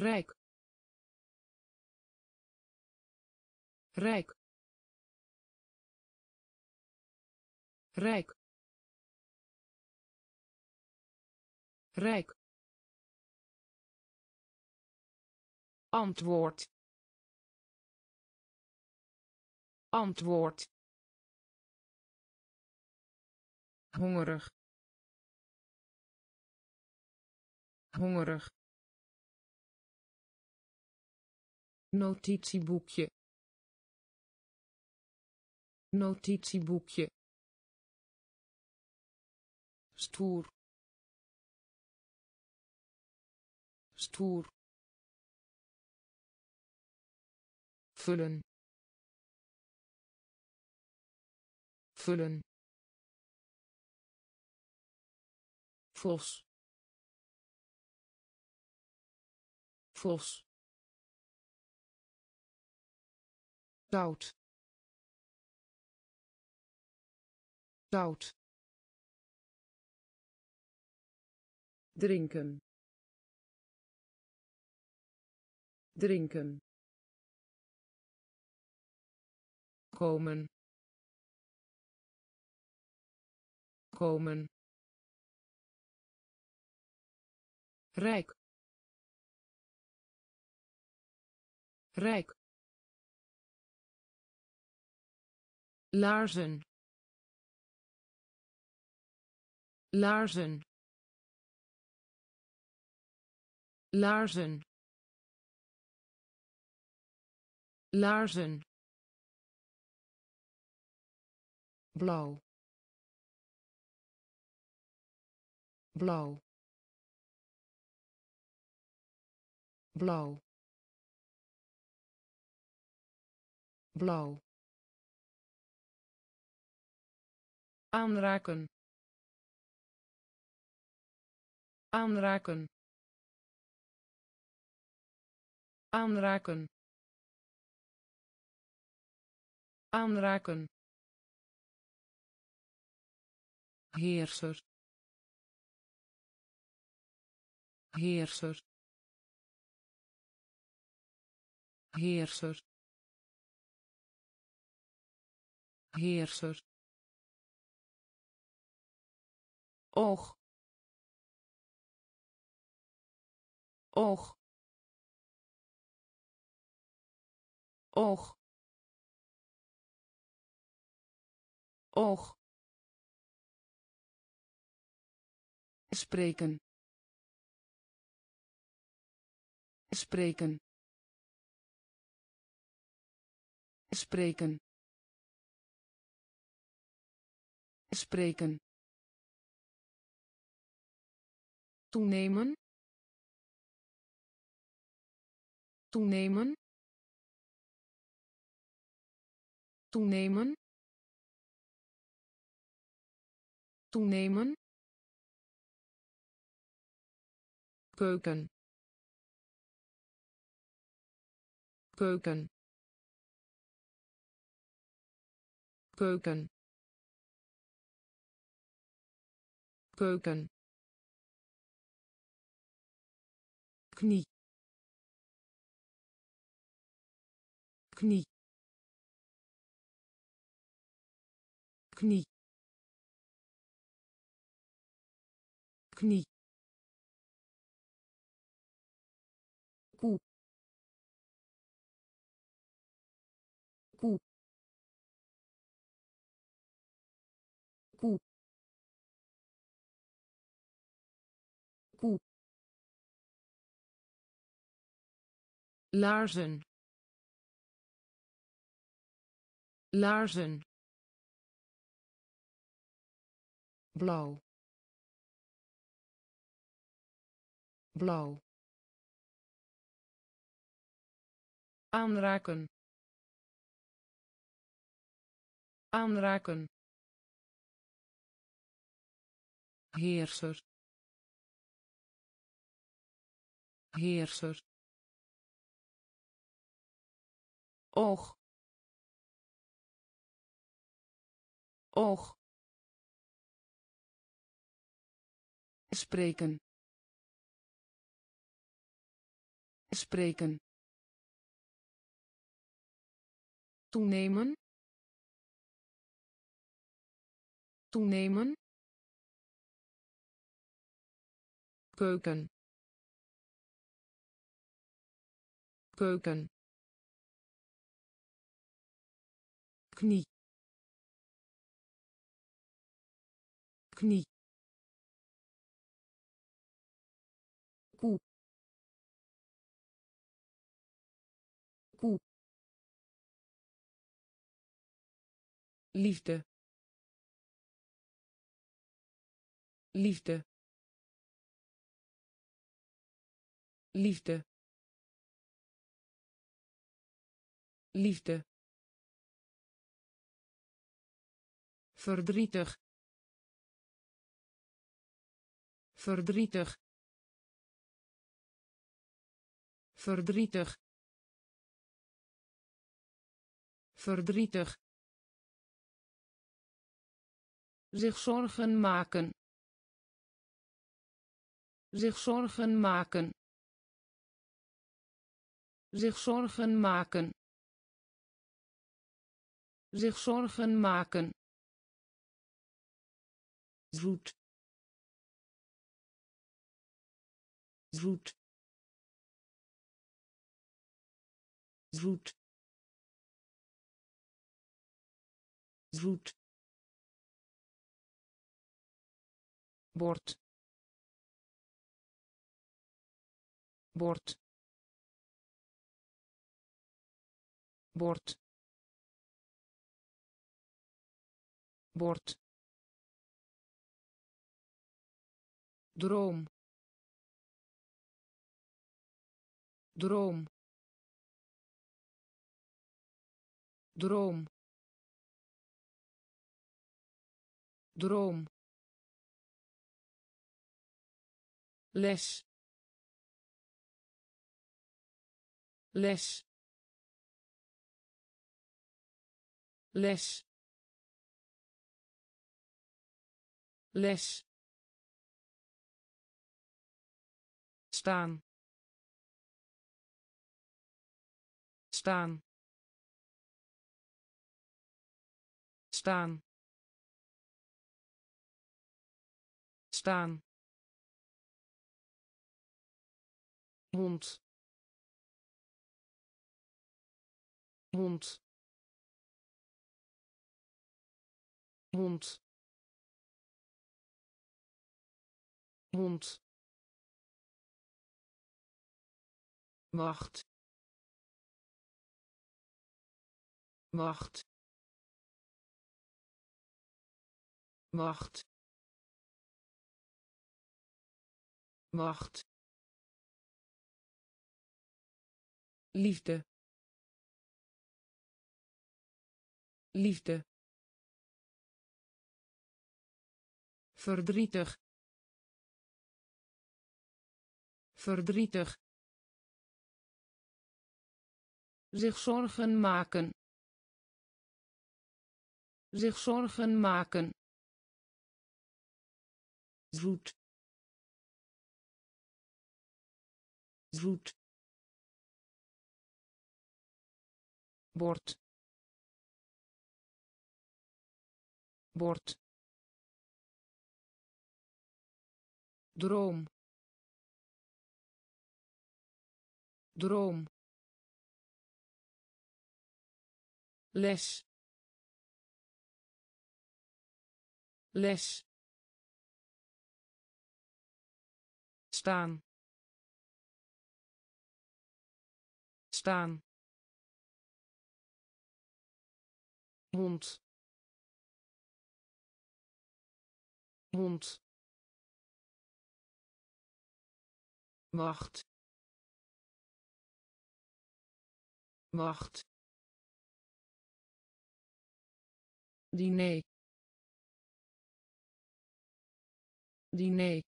rijk. Rijk. Rijk. Rijk. Antwoord. Antwoord. Hongerig. Hongerig notitieboekje. Notitieboekje. Stoer. Stoer. Vullen. Vullen. Vos. Vos zout zout drinken. Drinken. Komen. Komen. Rijk. Rijk laarzen. Laarzen. Laarzen. Laarzen. Blauw. Blauw. Blauw. Blauw aanraken. Aanraken. Aanraken. Aanraken. Heerser. Heerser. Heerser. Heerser oog oog oog oog spreken. Spreken. Spreken. Spreken toenemen. Toenemen. Toenemen. Toenemen. Keuken. Keuken. Keuken. Keuken knie. Knie. Knie. Knie laarzen. Laarzen. Blauw. Blauw. Aanraken. Aanraken. Heerser. Heerser oog oog spreken. Spreken. Toenemen. Toenemen. Keuken. Keuken knie. Knie. Koe koe liefde. Liefde. Liefde. Liefde verdrietig. Verdrietig. Verdrietig. Verdrietig. Zich zorgen maken. Zich zorgen maken. Zich zorgen maken. Zich zorgen maken zoet zoet zoet zoet bord. Bord. Bord. Bord droom. Droom. Droom. Droom. Les. Les. Les. Les staan. Staan. Staan. Staan. Hond. Hond. Hond. Hond wacht. Wacht. Wacht. Wacht. Liefde. Liefde. Verdrietig. Verdrietig zich zorgen maken. Zich zorgen maken. Zoet. Zoet. Bord. Bord. Droom. Droom les. Les. Staan. Staan. Hond. Hond. Wacht. Wacht diner. Diner.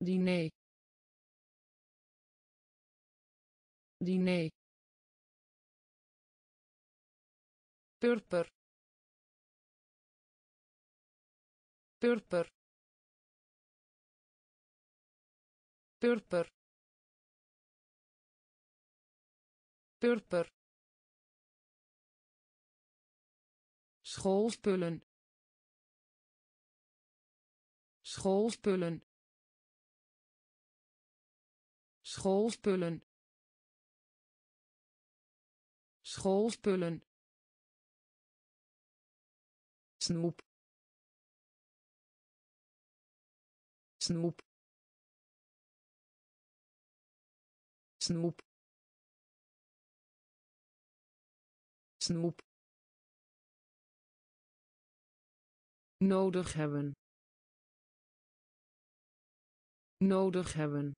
Diner. Diner. Purper. Purper. Purper. Purper schoolspullen. Schoolspullen. Schoolspullen. Schoolspullen. Snoep. Snoep. Snoep. Snoep nodig hebben. Nodig hebben.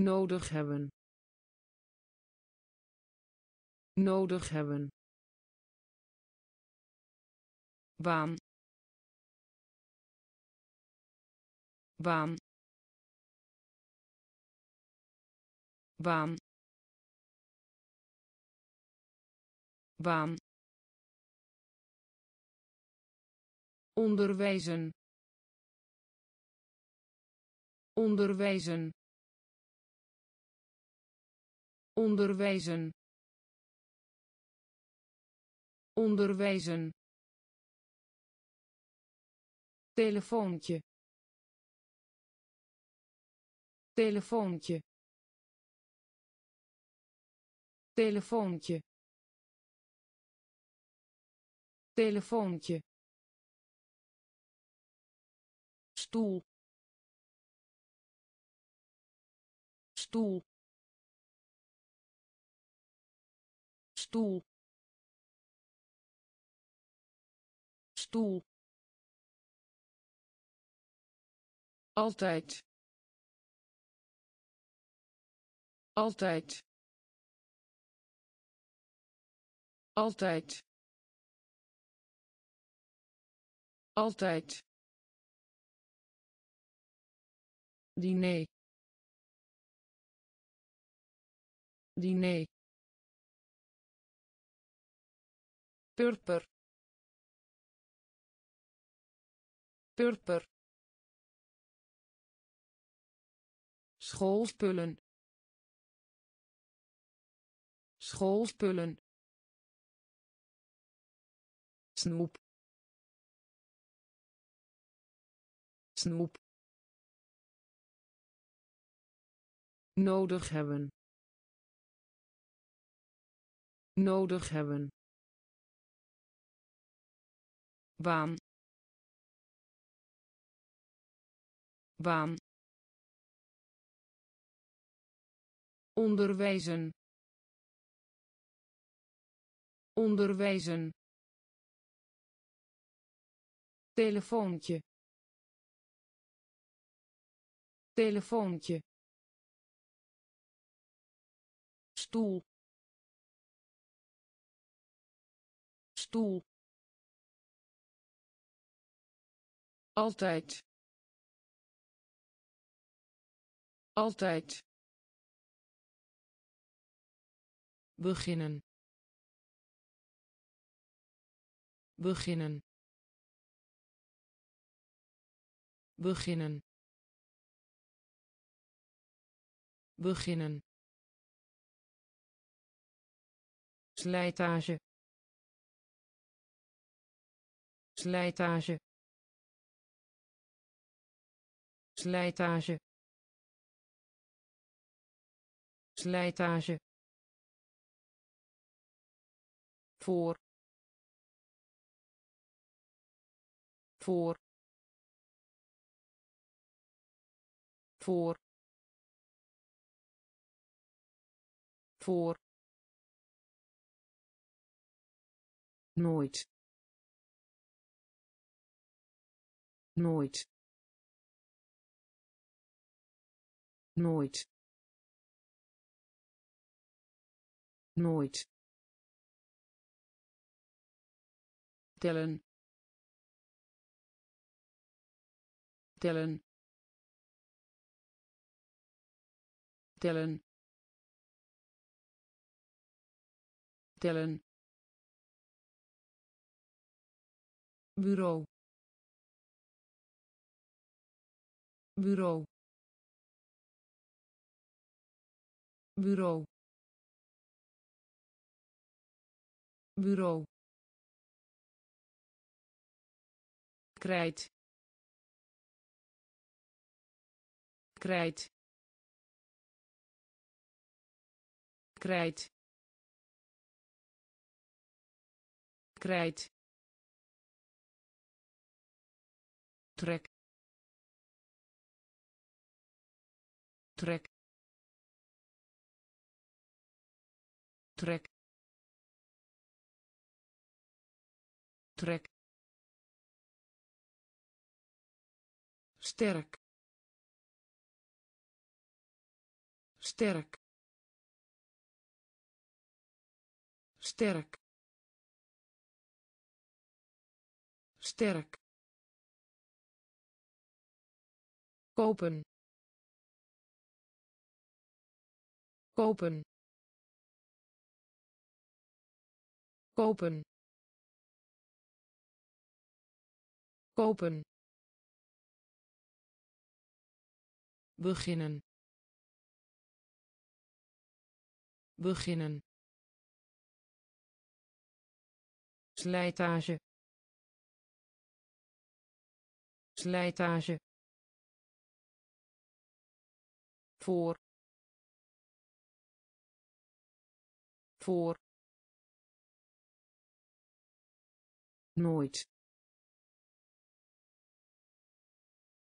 Nodig hebben. Nodig hebben. Baan. Baan. Baan. Baan onderwijzen. Onderwijzen. Onderwijzen. Onderwijzen. Telefoontje. Telefoontje. Telefoontje. Telefoontje stoel. Stoel. Stoel. Stoel. Altijd. Altijd. Altijd. Altijd diner. Diner. Purper. Purper. Schoolspullen. Schoolspullen. Snoep. Snoep nodig hebben. Nodig hebben. Baan. Baan. Onderwijzen. Onderwijzen. Telefoontje. Telefoontje stoel. Stoel. Altijd. Altijd. Beginnen. Beginnen. Beginnen. Beginnen slijtage. Slijtage. Slijtage. Slijtage. Voor. Voor. Voor. Voor nooit. Nooit. Nooit. Nooit. Tellen. Tellen. Tellen. Tellen bureau. Bureau. Bureau. Bureau. Krijt. Krijt. Krijt. Krijt trek. Trek. Trek. Trek. Sterk. Sterk. Sterk. Sterk kopen. Kopen. Kopen. Kopen. Beginnen. Beginnen. Slijtage. Slijtage voor voor nooit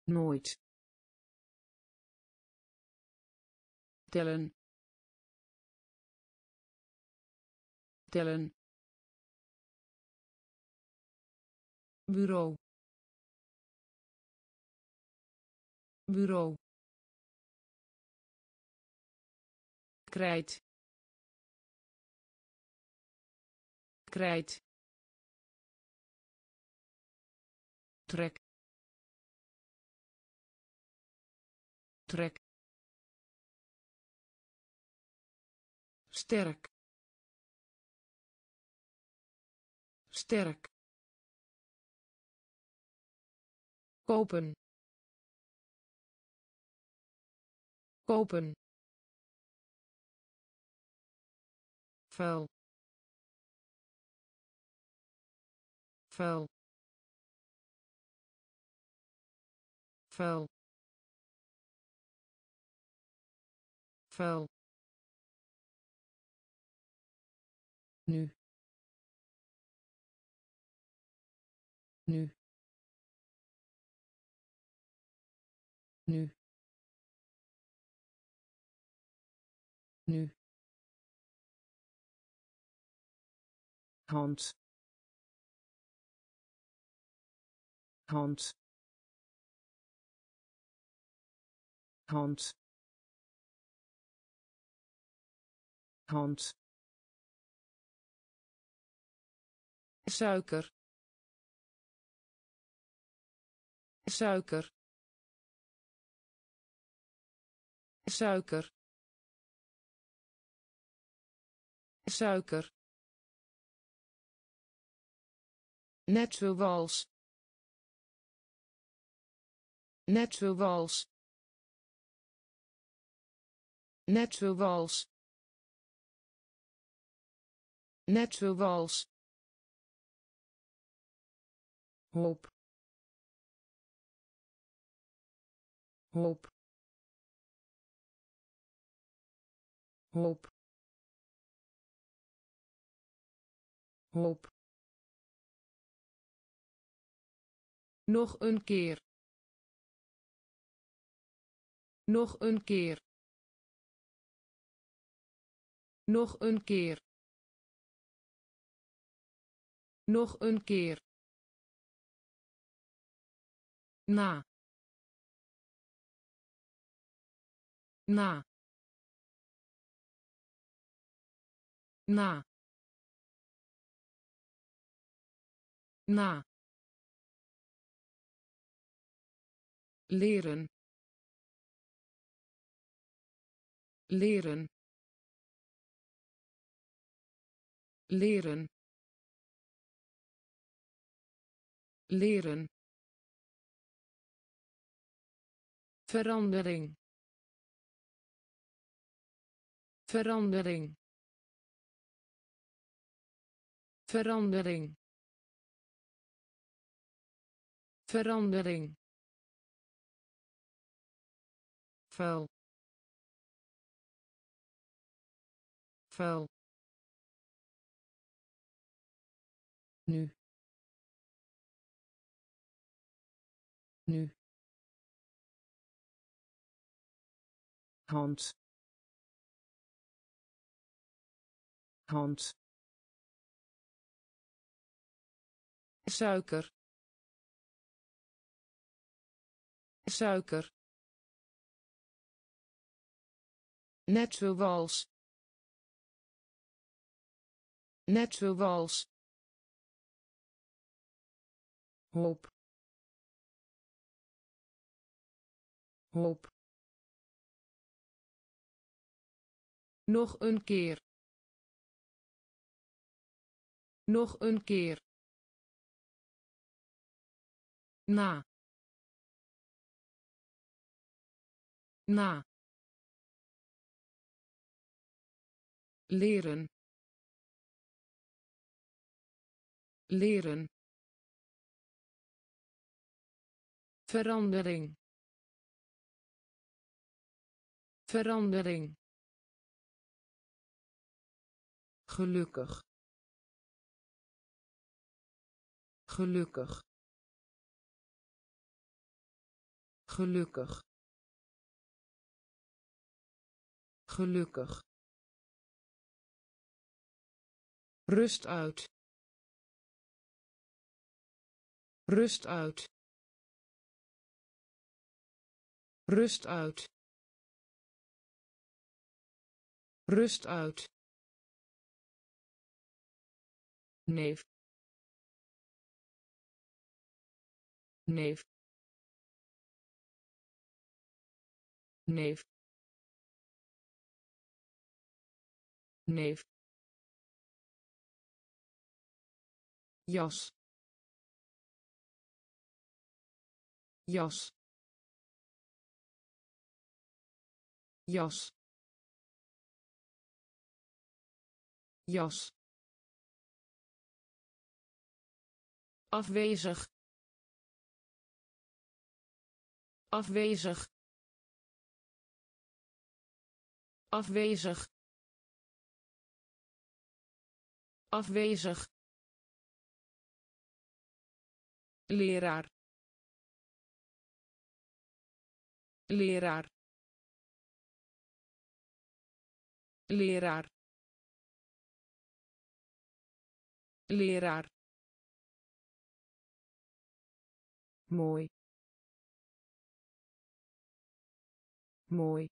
nooit tellen tellen bureau bureau krijt. Krijt. Trek. Trek. Sterk. Sterk. Kopen. Kopen vuil. Vuil. Vuil. Vuil. Nu. Nu. Nu. Nu hand. Hand. Hand. Hand. Suiker. Suiker. Suiker. Suiker net zoals net zoals net zoals net zoals hoop. Hoop. Hoop. Hoop nog een keer. Nog een keer. Nog een keer. Nog een keer. Na. Na. Na. Na leren. Leren. Leren. Leren. Verandering. Verandering. Verandering. Verandering vuil. Vuil. Nu. Nu. Hand. Hand. Suiker. Suiker net zoals. Net zoals. Hoop. Hoop. Nog een keer. Nog een keer. Na. Na leren. Leren. Verandering. Verandering. Gelukkig. Gelukkig. Gelukkig. Gelukkig rust uit. Rust uit. Rust uit. Rust uit. Neef. Neef. Neef. Neef jas. Jas. Jas. Jas. Afwezig. Afwezig. Afwezig. Afwezig leraar. Leraar. Leraar. Leraar. Mooi. Mooi.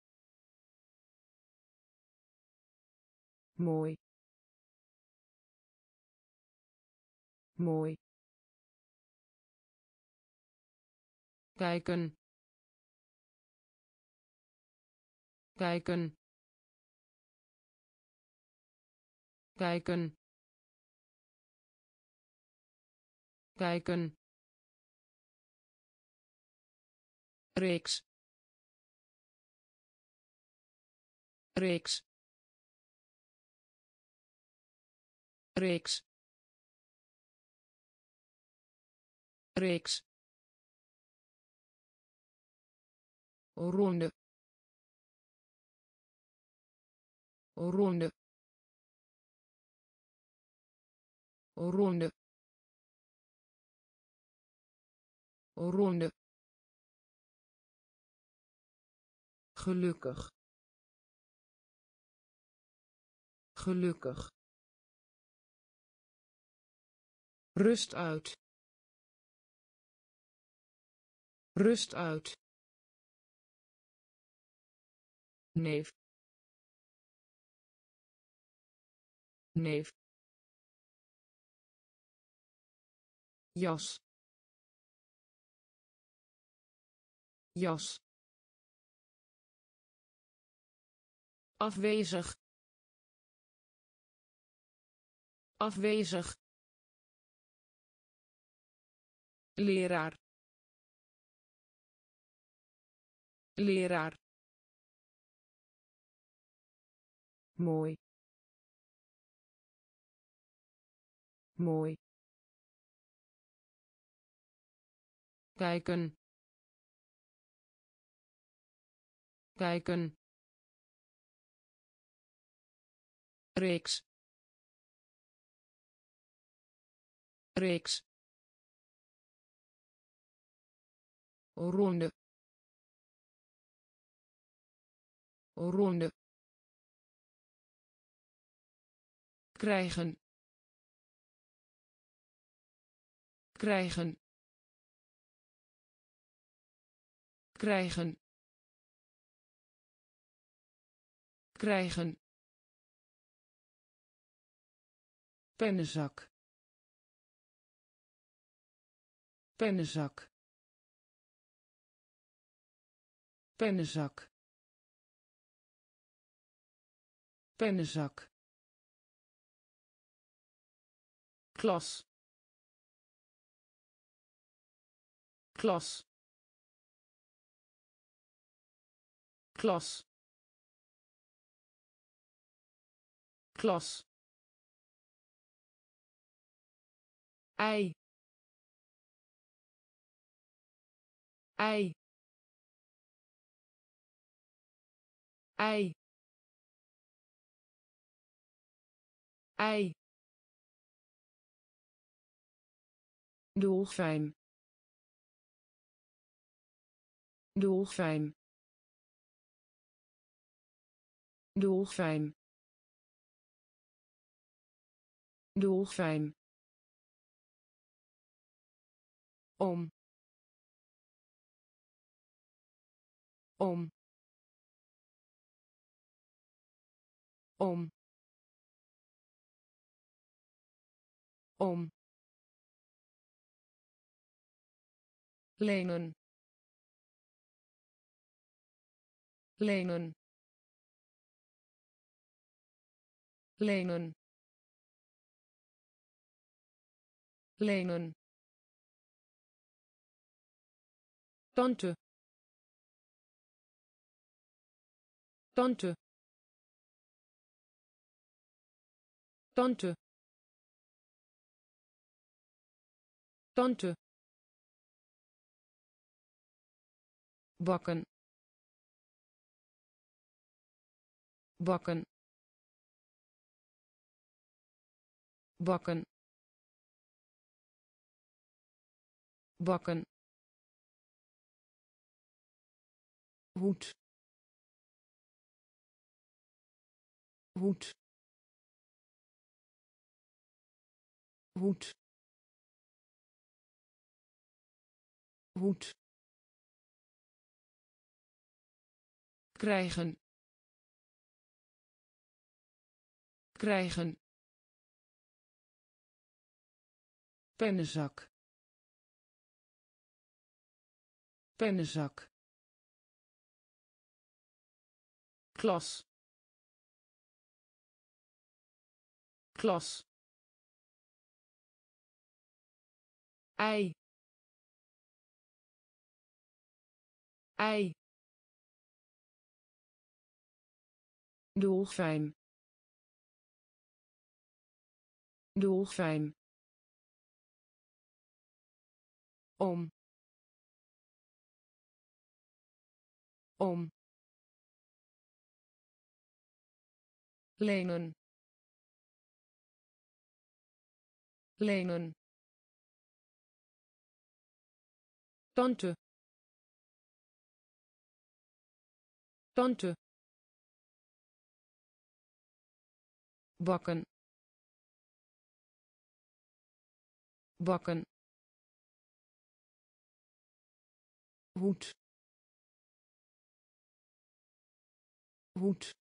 Mooi. Mooi kijken. Kijken. Kijken. Kijken. Reeks. Reeks. Reeks. Reeks ronde. Ronde. Ronde. Ronde. Gelukkig. Gelukkig. Rust uit. Rust uit neef neef jas jas afwezig afwezig leraar leraar mooi. Mooi. Kijken. Kijken. Reeks. Reeks. Ronde. Ronde krijgen. Krijgen. Krijgen. Krijgen. Pennenzak. Pennenzak. Pennenzak. Pennenzak klas. Klas. Klas. Klas. Ei. Ei. Ei. Ei dolfijn dolfijn dolfijn dolfijn om. Om. Om. Om lenen. Lenen. Lenen. Lenen. Tante. Tante. Tante. Tante bakken. Bakken. Bakken. Bakken. Hoed. Hoed. Hoed. Hoed krijgen. Krijgen. Pennenzak. Pennenzak. Klas. Klas. Ei. Ei dolfijn dolfijn om. Om. Lenen. Lenen. Tante. Tante bakken. Bakken. Hoed. Hoed.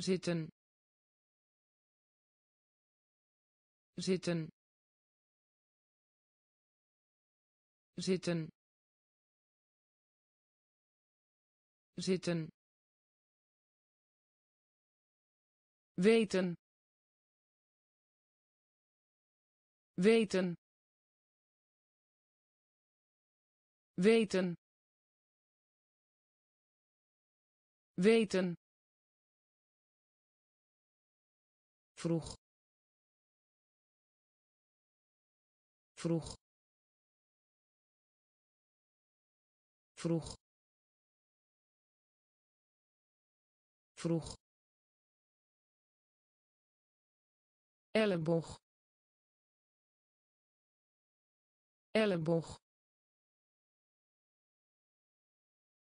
Zitten. Zitten. Zitten. Zitten weten. Weten. Weten. Weten. Vroeg. Vroeg. Vroeg. Vroeg elleboog. Elleboog.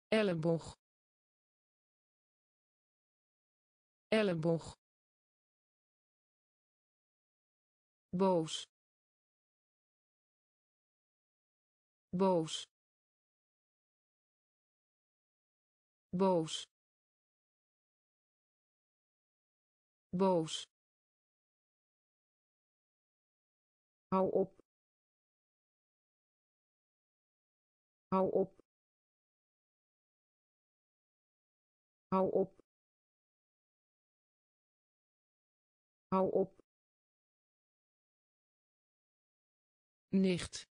Elleboog. Elleboog. Boos. Boos. Boos. Boos hou op. Hou op. Hou op. Hou op. Nicht.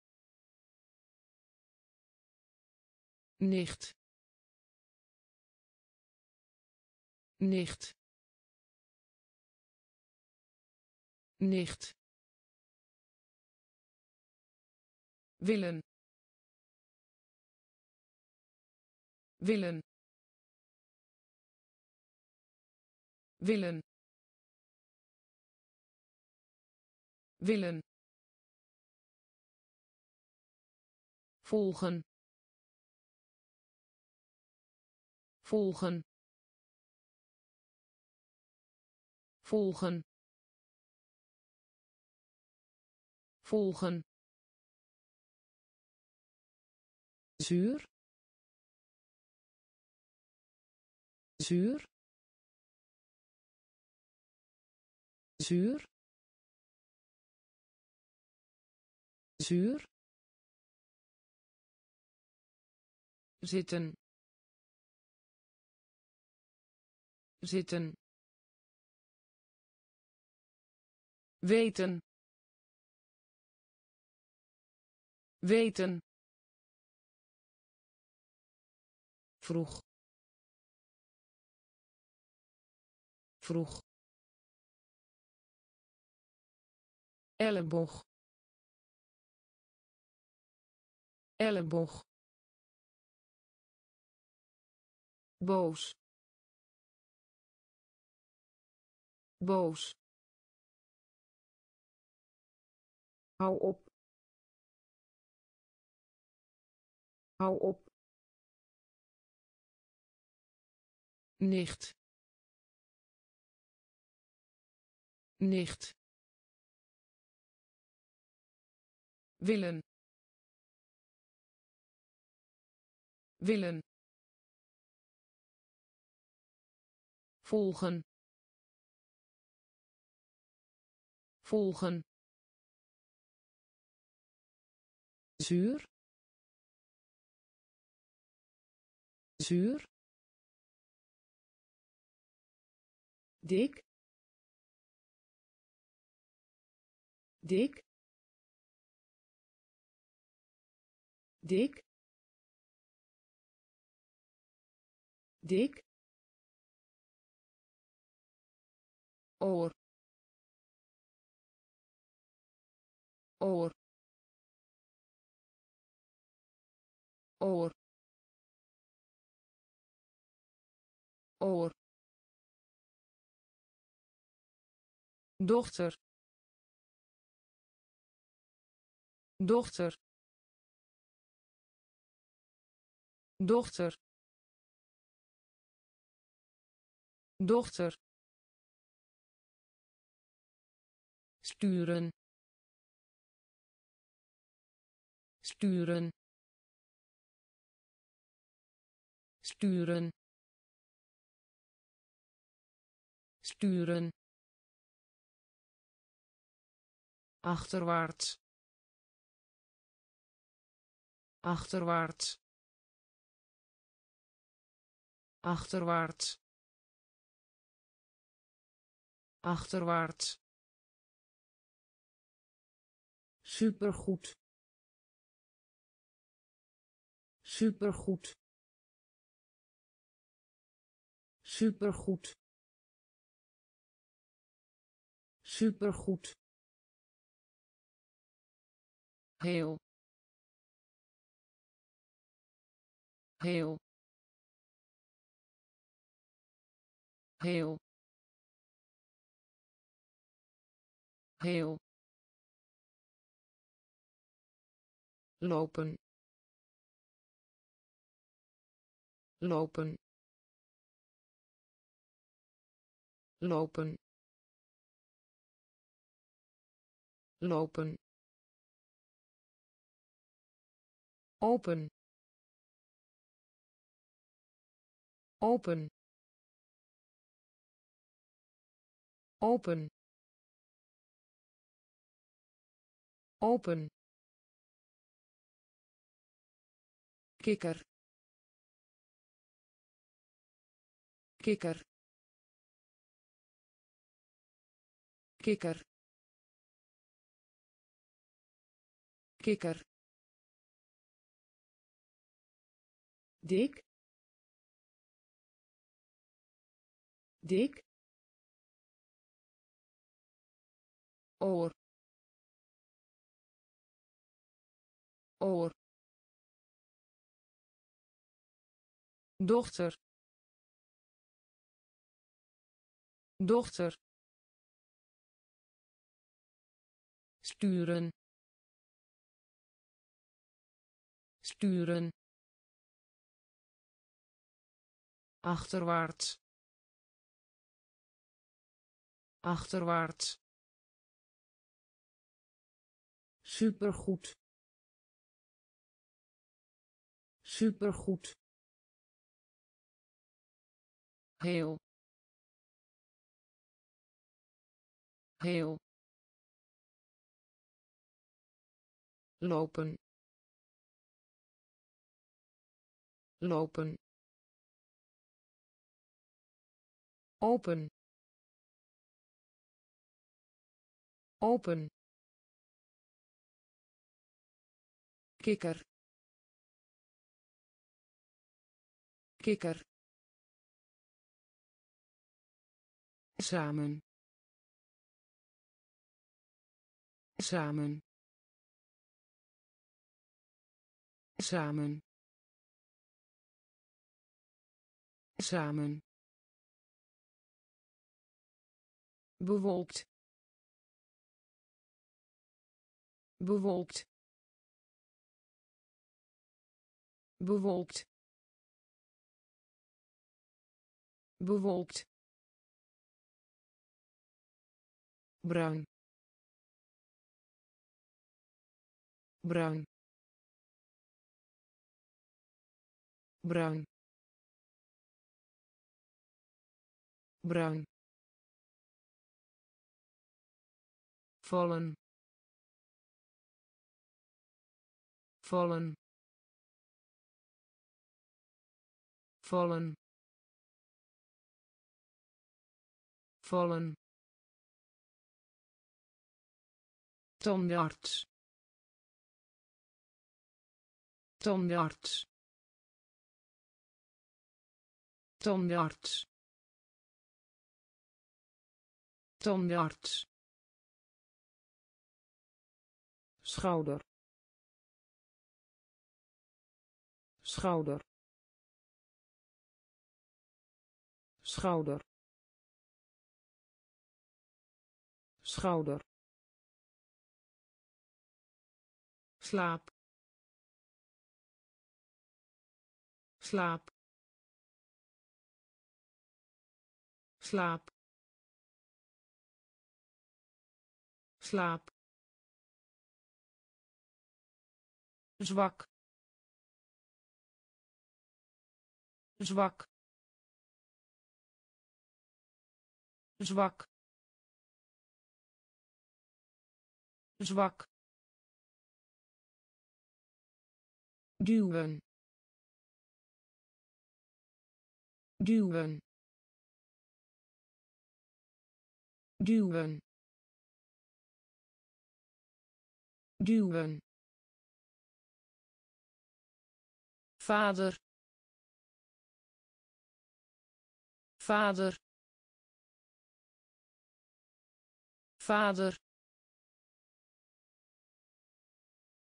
Nicht. Nicht. Nicht willen. Willen. Willen. Willen. Volgen. Volgen. Volgen. Volgen zuur. Zuur. Zuur. Zuur. Zitten. Zitten. Weten. Weten vroeg. Vroeg. Elleboog. Elleboog. Boos. Boos. Hou op. Hou op nicht. Nicht. Willen. Willen. Volgen. Volgen. Zuur. Zuur dik. Dik. Dik. Dik. Oor. Oor. Oor. Oor dochter. Dochter. Dochter. Dochter. Sturen. Sturen. Sturen. Sturen achterwaarts. Achterwaarts. Achterwaarts. Achterwaarts. Supergoed. Supergoed. Supergoed. Supergoed heel. Heel. Heel. Heel. Lopen. Lopen. Lopen. Lopen open. Open. Open. Open. Kikker. Kikker. Kikker. Kikker dik. Dik. Oor. Oor. Dochter. Dochter. Sturen. Sturen achterwaarts. Achterwaarts. Supergoed. Supergoed. Heel. Heel. Lopen. Lopen open. Open. Kikker. Kikker. Samen. Samen. Samen. Samen bewolkt bewolkt bewolkt bewolkt bruin. Bruin. Bruin. Bruin vallen. Vallen. Vallen. Vallen. Tandarts. Tandarts. Tandarts. Tandarts schouder. Schouder. Schouder. Schouder. Slaap. Slaap. Slaap. Slaap zwak zwak zwak zwak. Duwen duwen duwen. Duwen vader. Vader. Vader.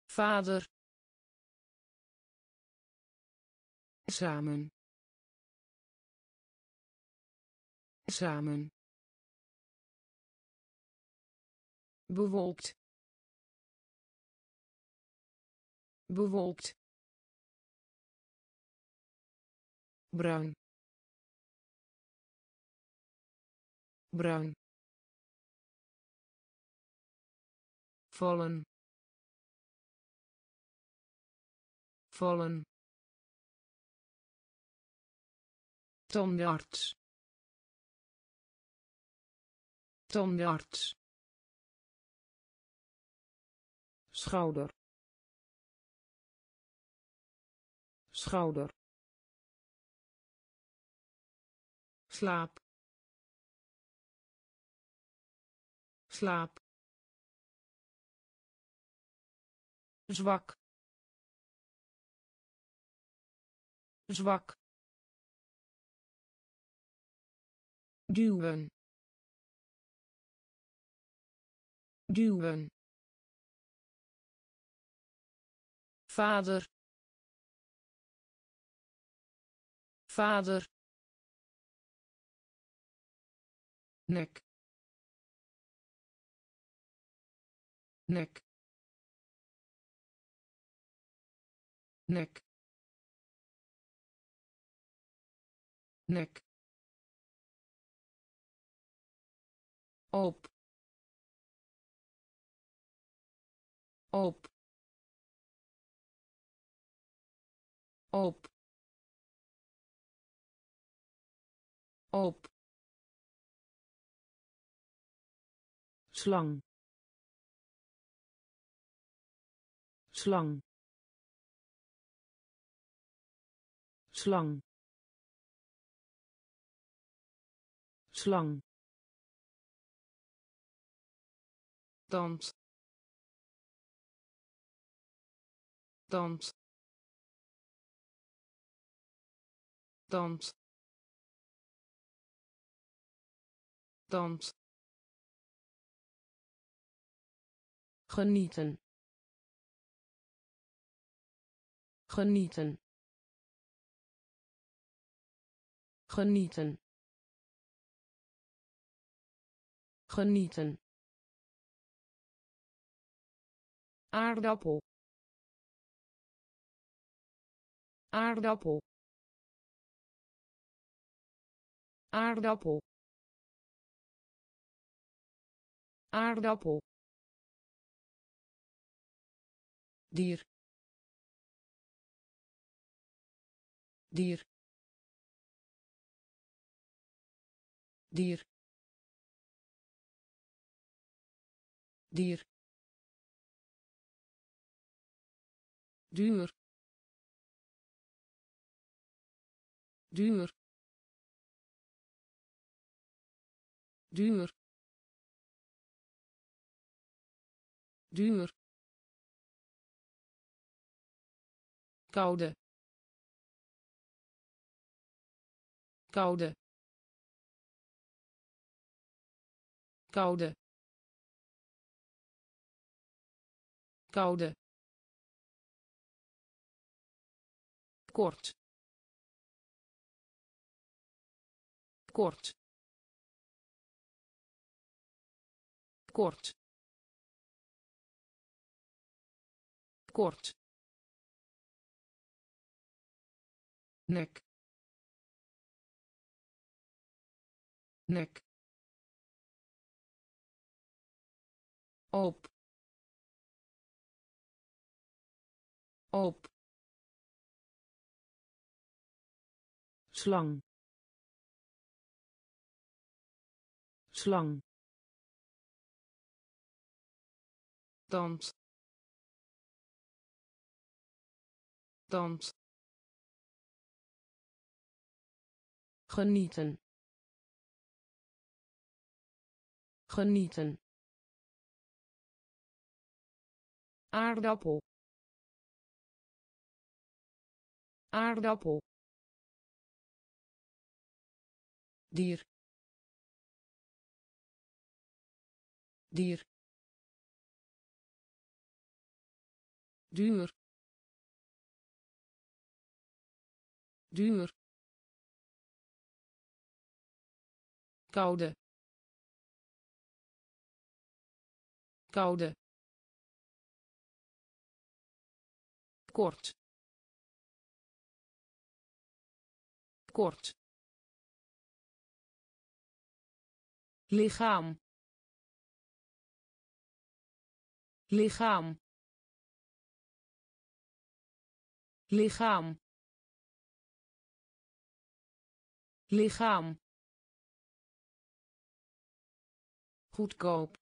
Vader. Samen. Samen. Bewolkt. Bewolkt bruin. Bruin. Vallen. Vallen. Tandarts. Tandarts. Schouder. Schouder slaap. Slaap. Zwak. Zwak. Duwen. Duwen. Vader. Vader nek. Nek. Nek. Nek. Op. Op. Op. Op slang. Slang. Slang. Slang. Dans. Dans. Dans. Dans genieten. Genieten. Genieten. Genieten. Aardappel. Aardappel. Aardappel. Aardappel dier dier dier dier. Duur. Duur. Duur. Duur koude. Koude. Koude. Koude. Kort. Kort. Kort. Kort nek. Nek. Op. Op. Slang. Slang. Tand tand genieten. Genieten. Aardappel. Aardappel. Dier. Dier. Duur. Duur koude. Koude. Kort. Kort. Lichaam. Lichaam. Lichaam. Lichaam goedkoop.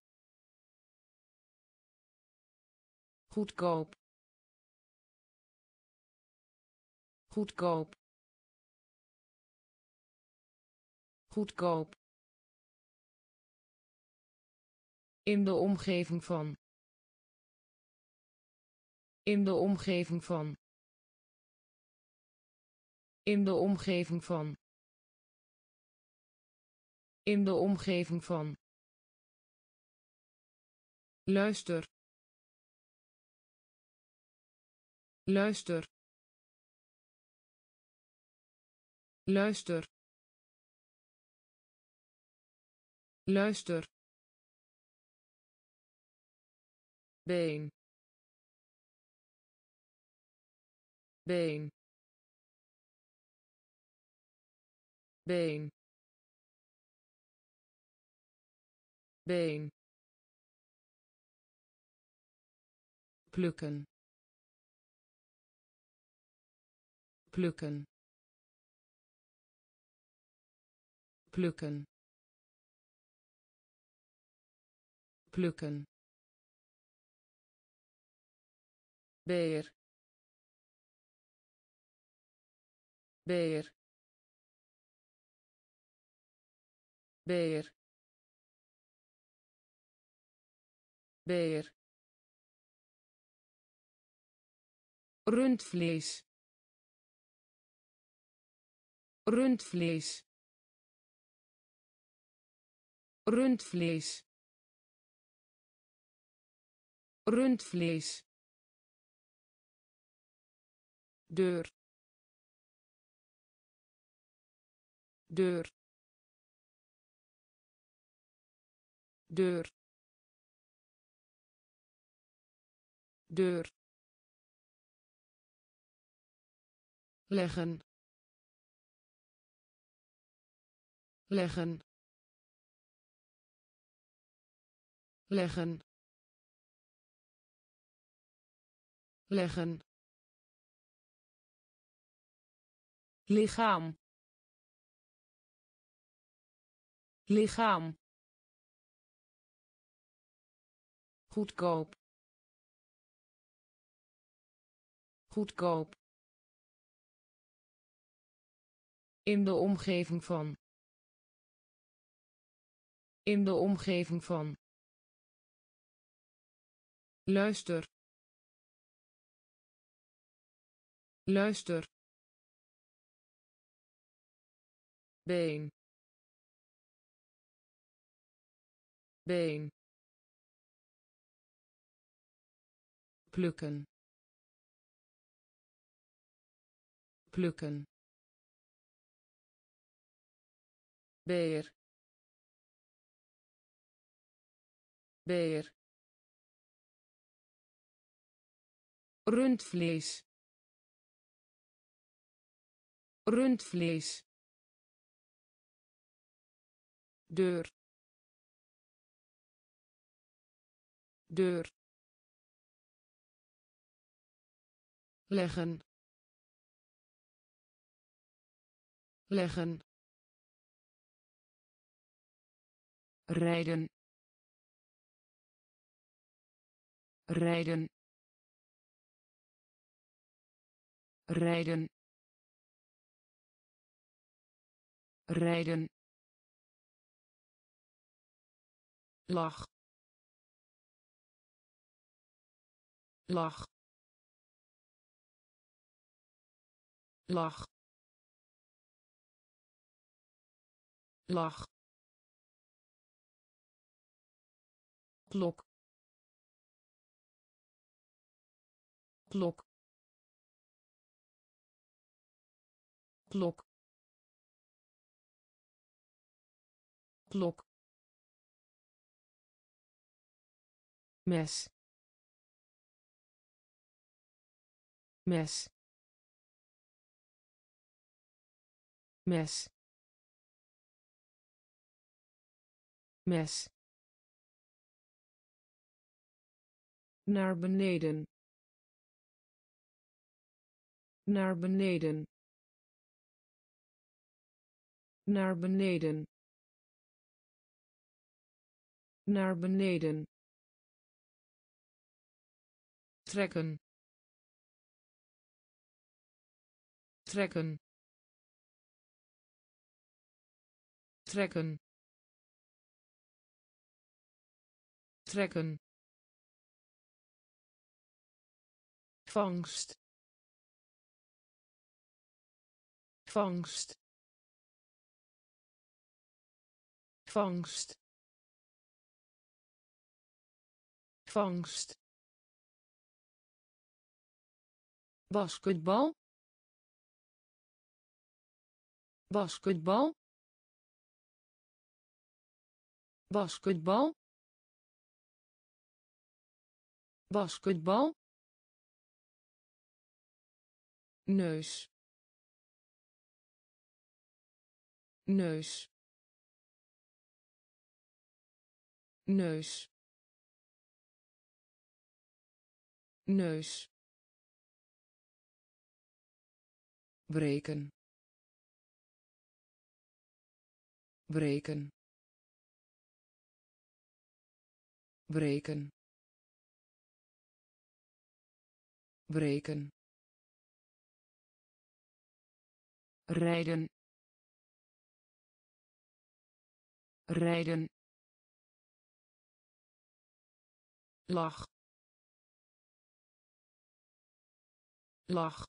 Goedkoop. Goedkoop. Goedkoop. In de omgeving van. In de omgeving van. In de omgeving van. In de omgeving van luister. Luister. Luister. Luister. Been. Been. Been. Been plukken. Plukken. Plukken. Plukken. Beer. Beer. Beer. Beer rundvlees. Rundvlees. Rundvlees. Rundvlees. Deur. Deur. Deur. Deur leggen leggen. Leggen. Leggen. Lichaam. Lichaam. Goedkoop. Goedkoop in de omgeving van. In de omgeving van. Luister. Luister. Been. Been. Plukken. Plukken beer. Beer. Rundvlees. Rundvlees. Deur. Deur. Leggen. Leggen rijden. Rijden. Rijden. Rijden. Lach. Lach. Lach. Lach klok. Klok. Klok. Klok. Mes. Mes. Mes. Mes naar beneden. Naar beneden. Naar beneden. Naar beneden. Trekken. Trekken. Trekken. Trekken vangst. Vangst. Vangst. Vangst. Basketbal. Basketbal. Basketbal. Basketbal neus. Neus. Neus. Neus. Breken. Breken. Breken. Breken rijden. Rijden. Lach. Lach.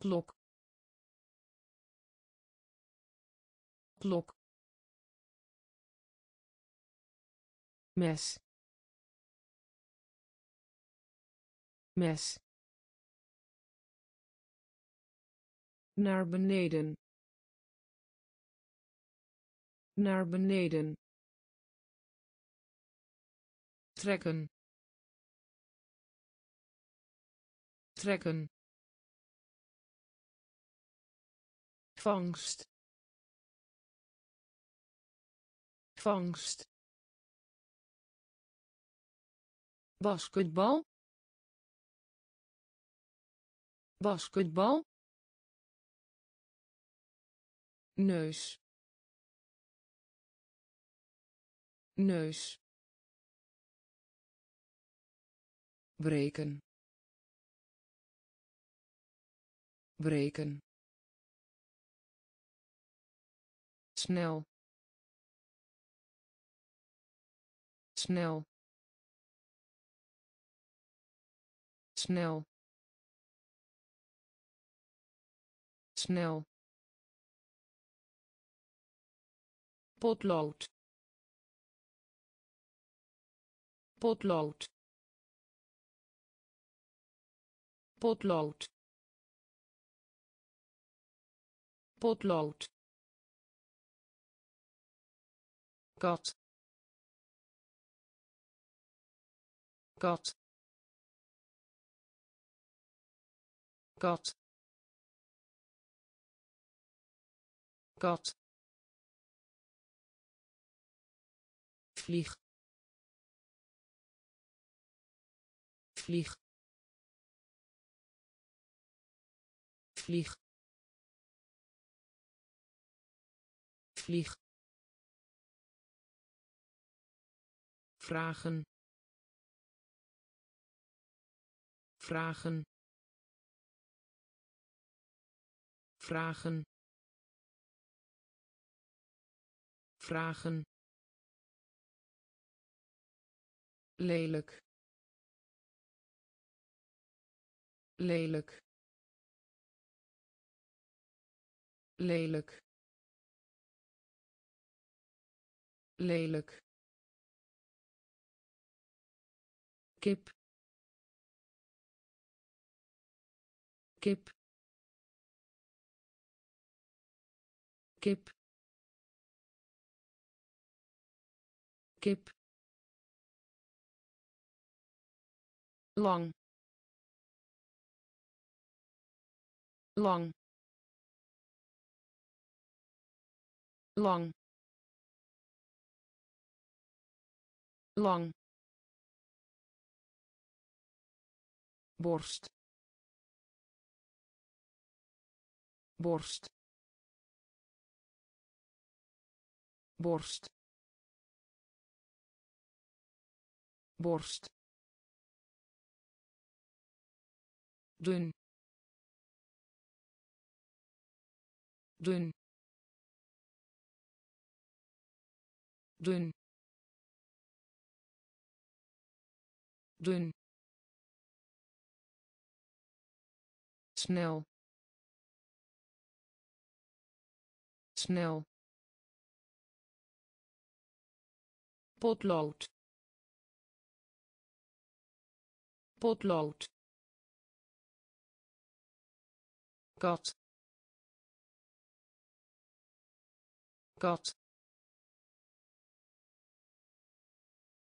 Klok. Klok. Mes. Mes naar beneden. Naar beneden. Trekken. Trekken. Vangst. Vangst. Basketbal. Basketbal neus. Neus. Breken. Breken. Snel. Snel. Snel. Snel potlood. Potlood. Potlood. Potlood. Kat. Kat. Kat. Kat vlieg. Vlieg. Vlieg. Vlieg. Vragen. Vragen. Vragen. Vragen lelijk lelijk lelijk lelijk. Kip kip kip. Kip lang. Lang. Lang. Lang. Borst. Borst. Borst. Borst dun dun dun dun snel. Snel. Potlood. Potlood kat. Kat.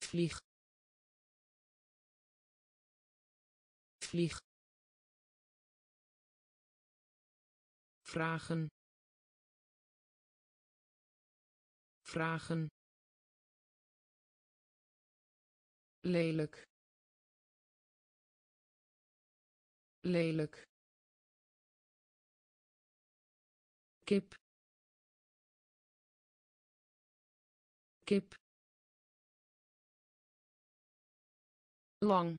Vlieg. Vlieg. Vragen. Vragen. Lelijk. Lelijk kip. Kip. Lang.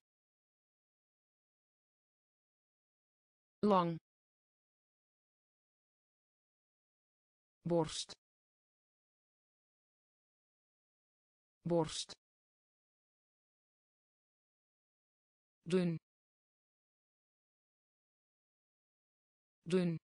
Lang. Borst. Borst. Dun. Dun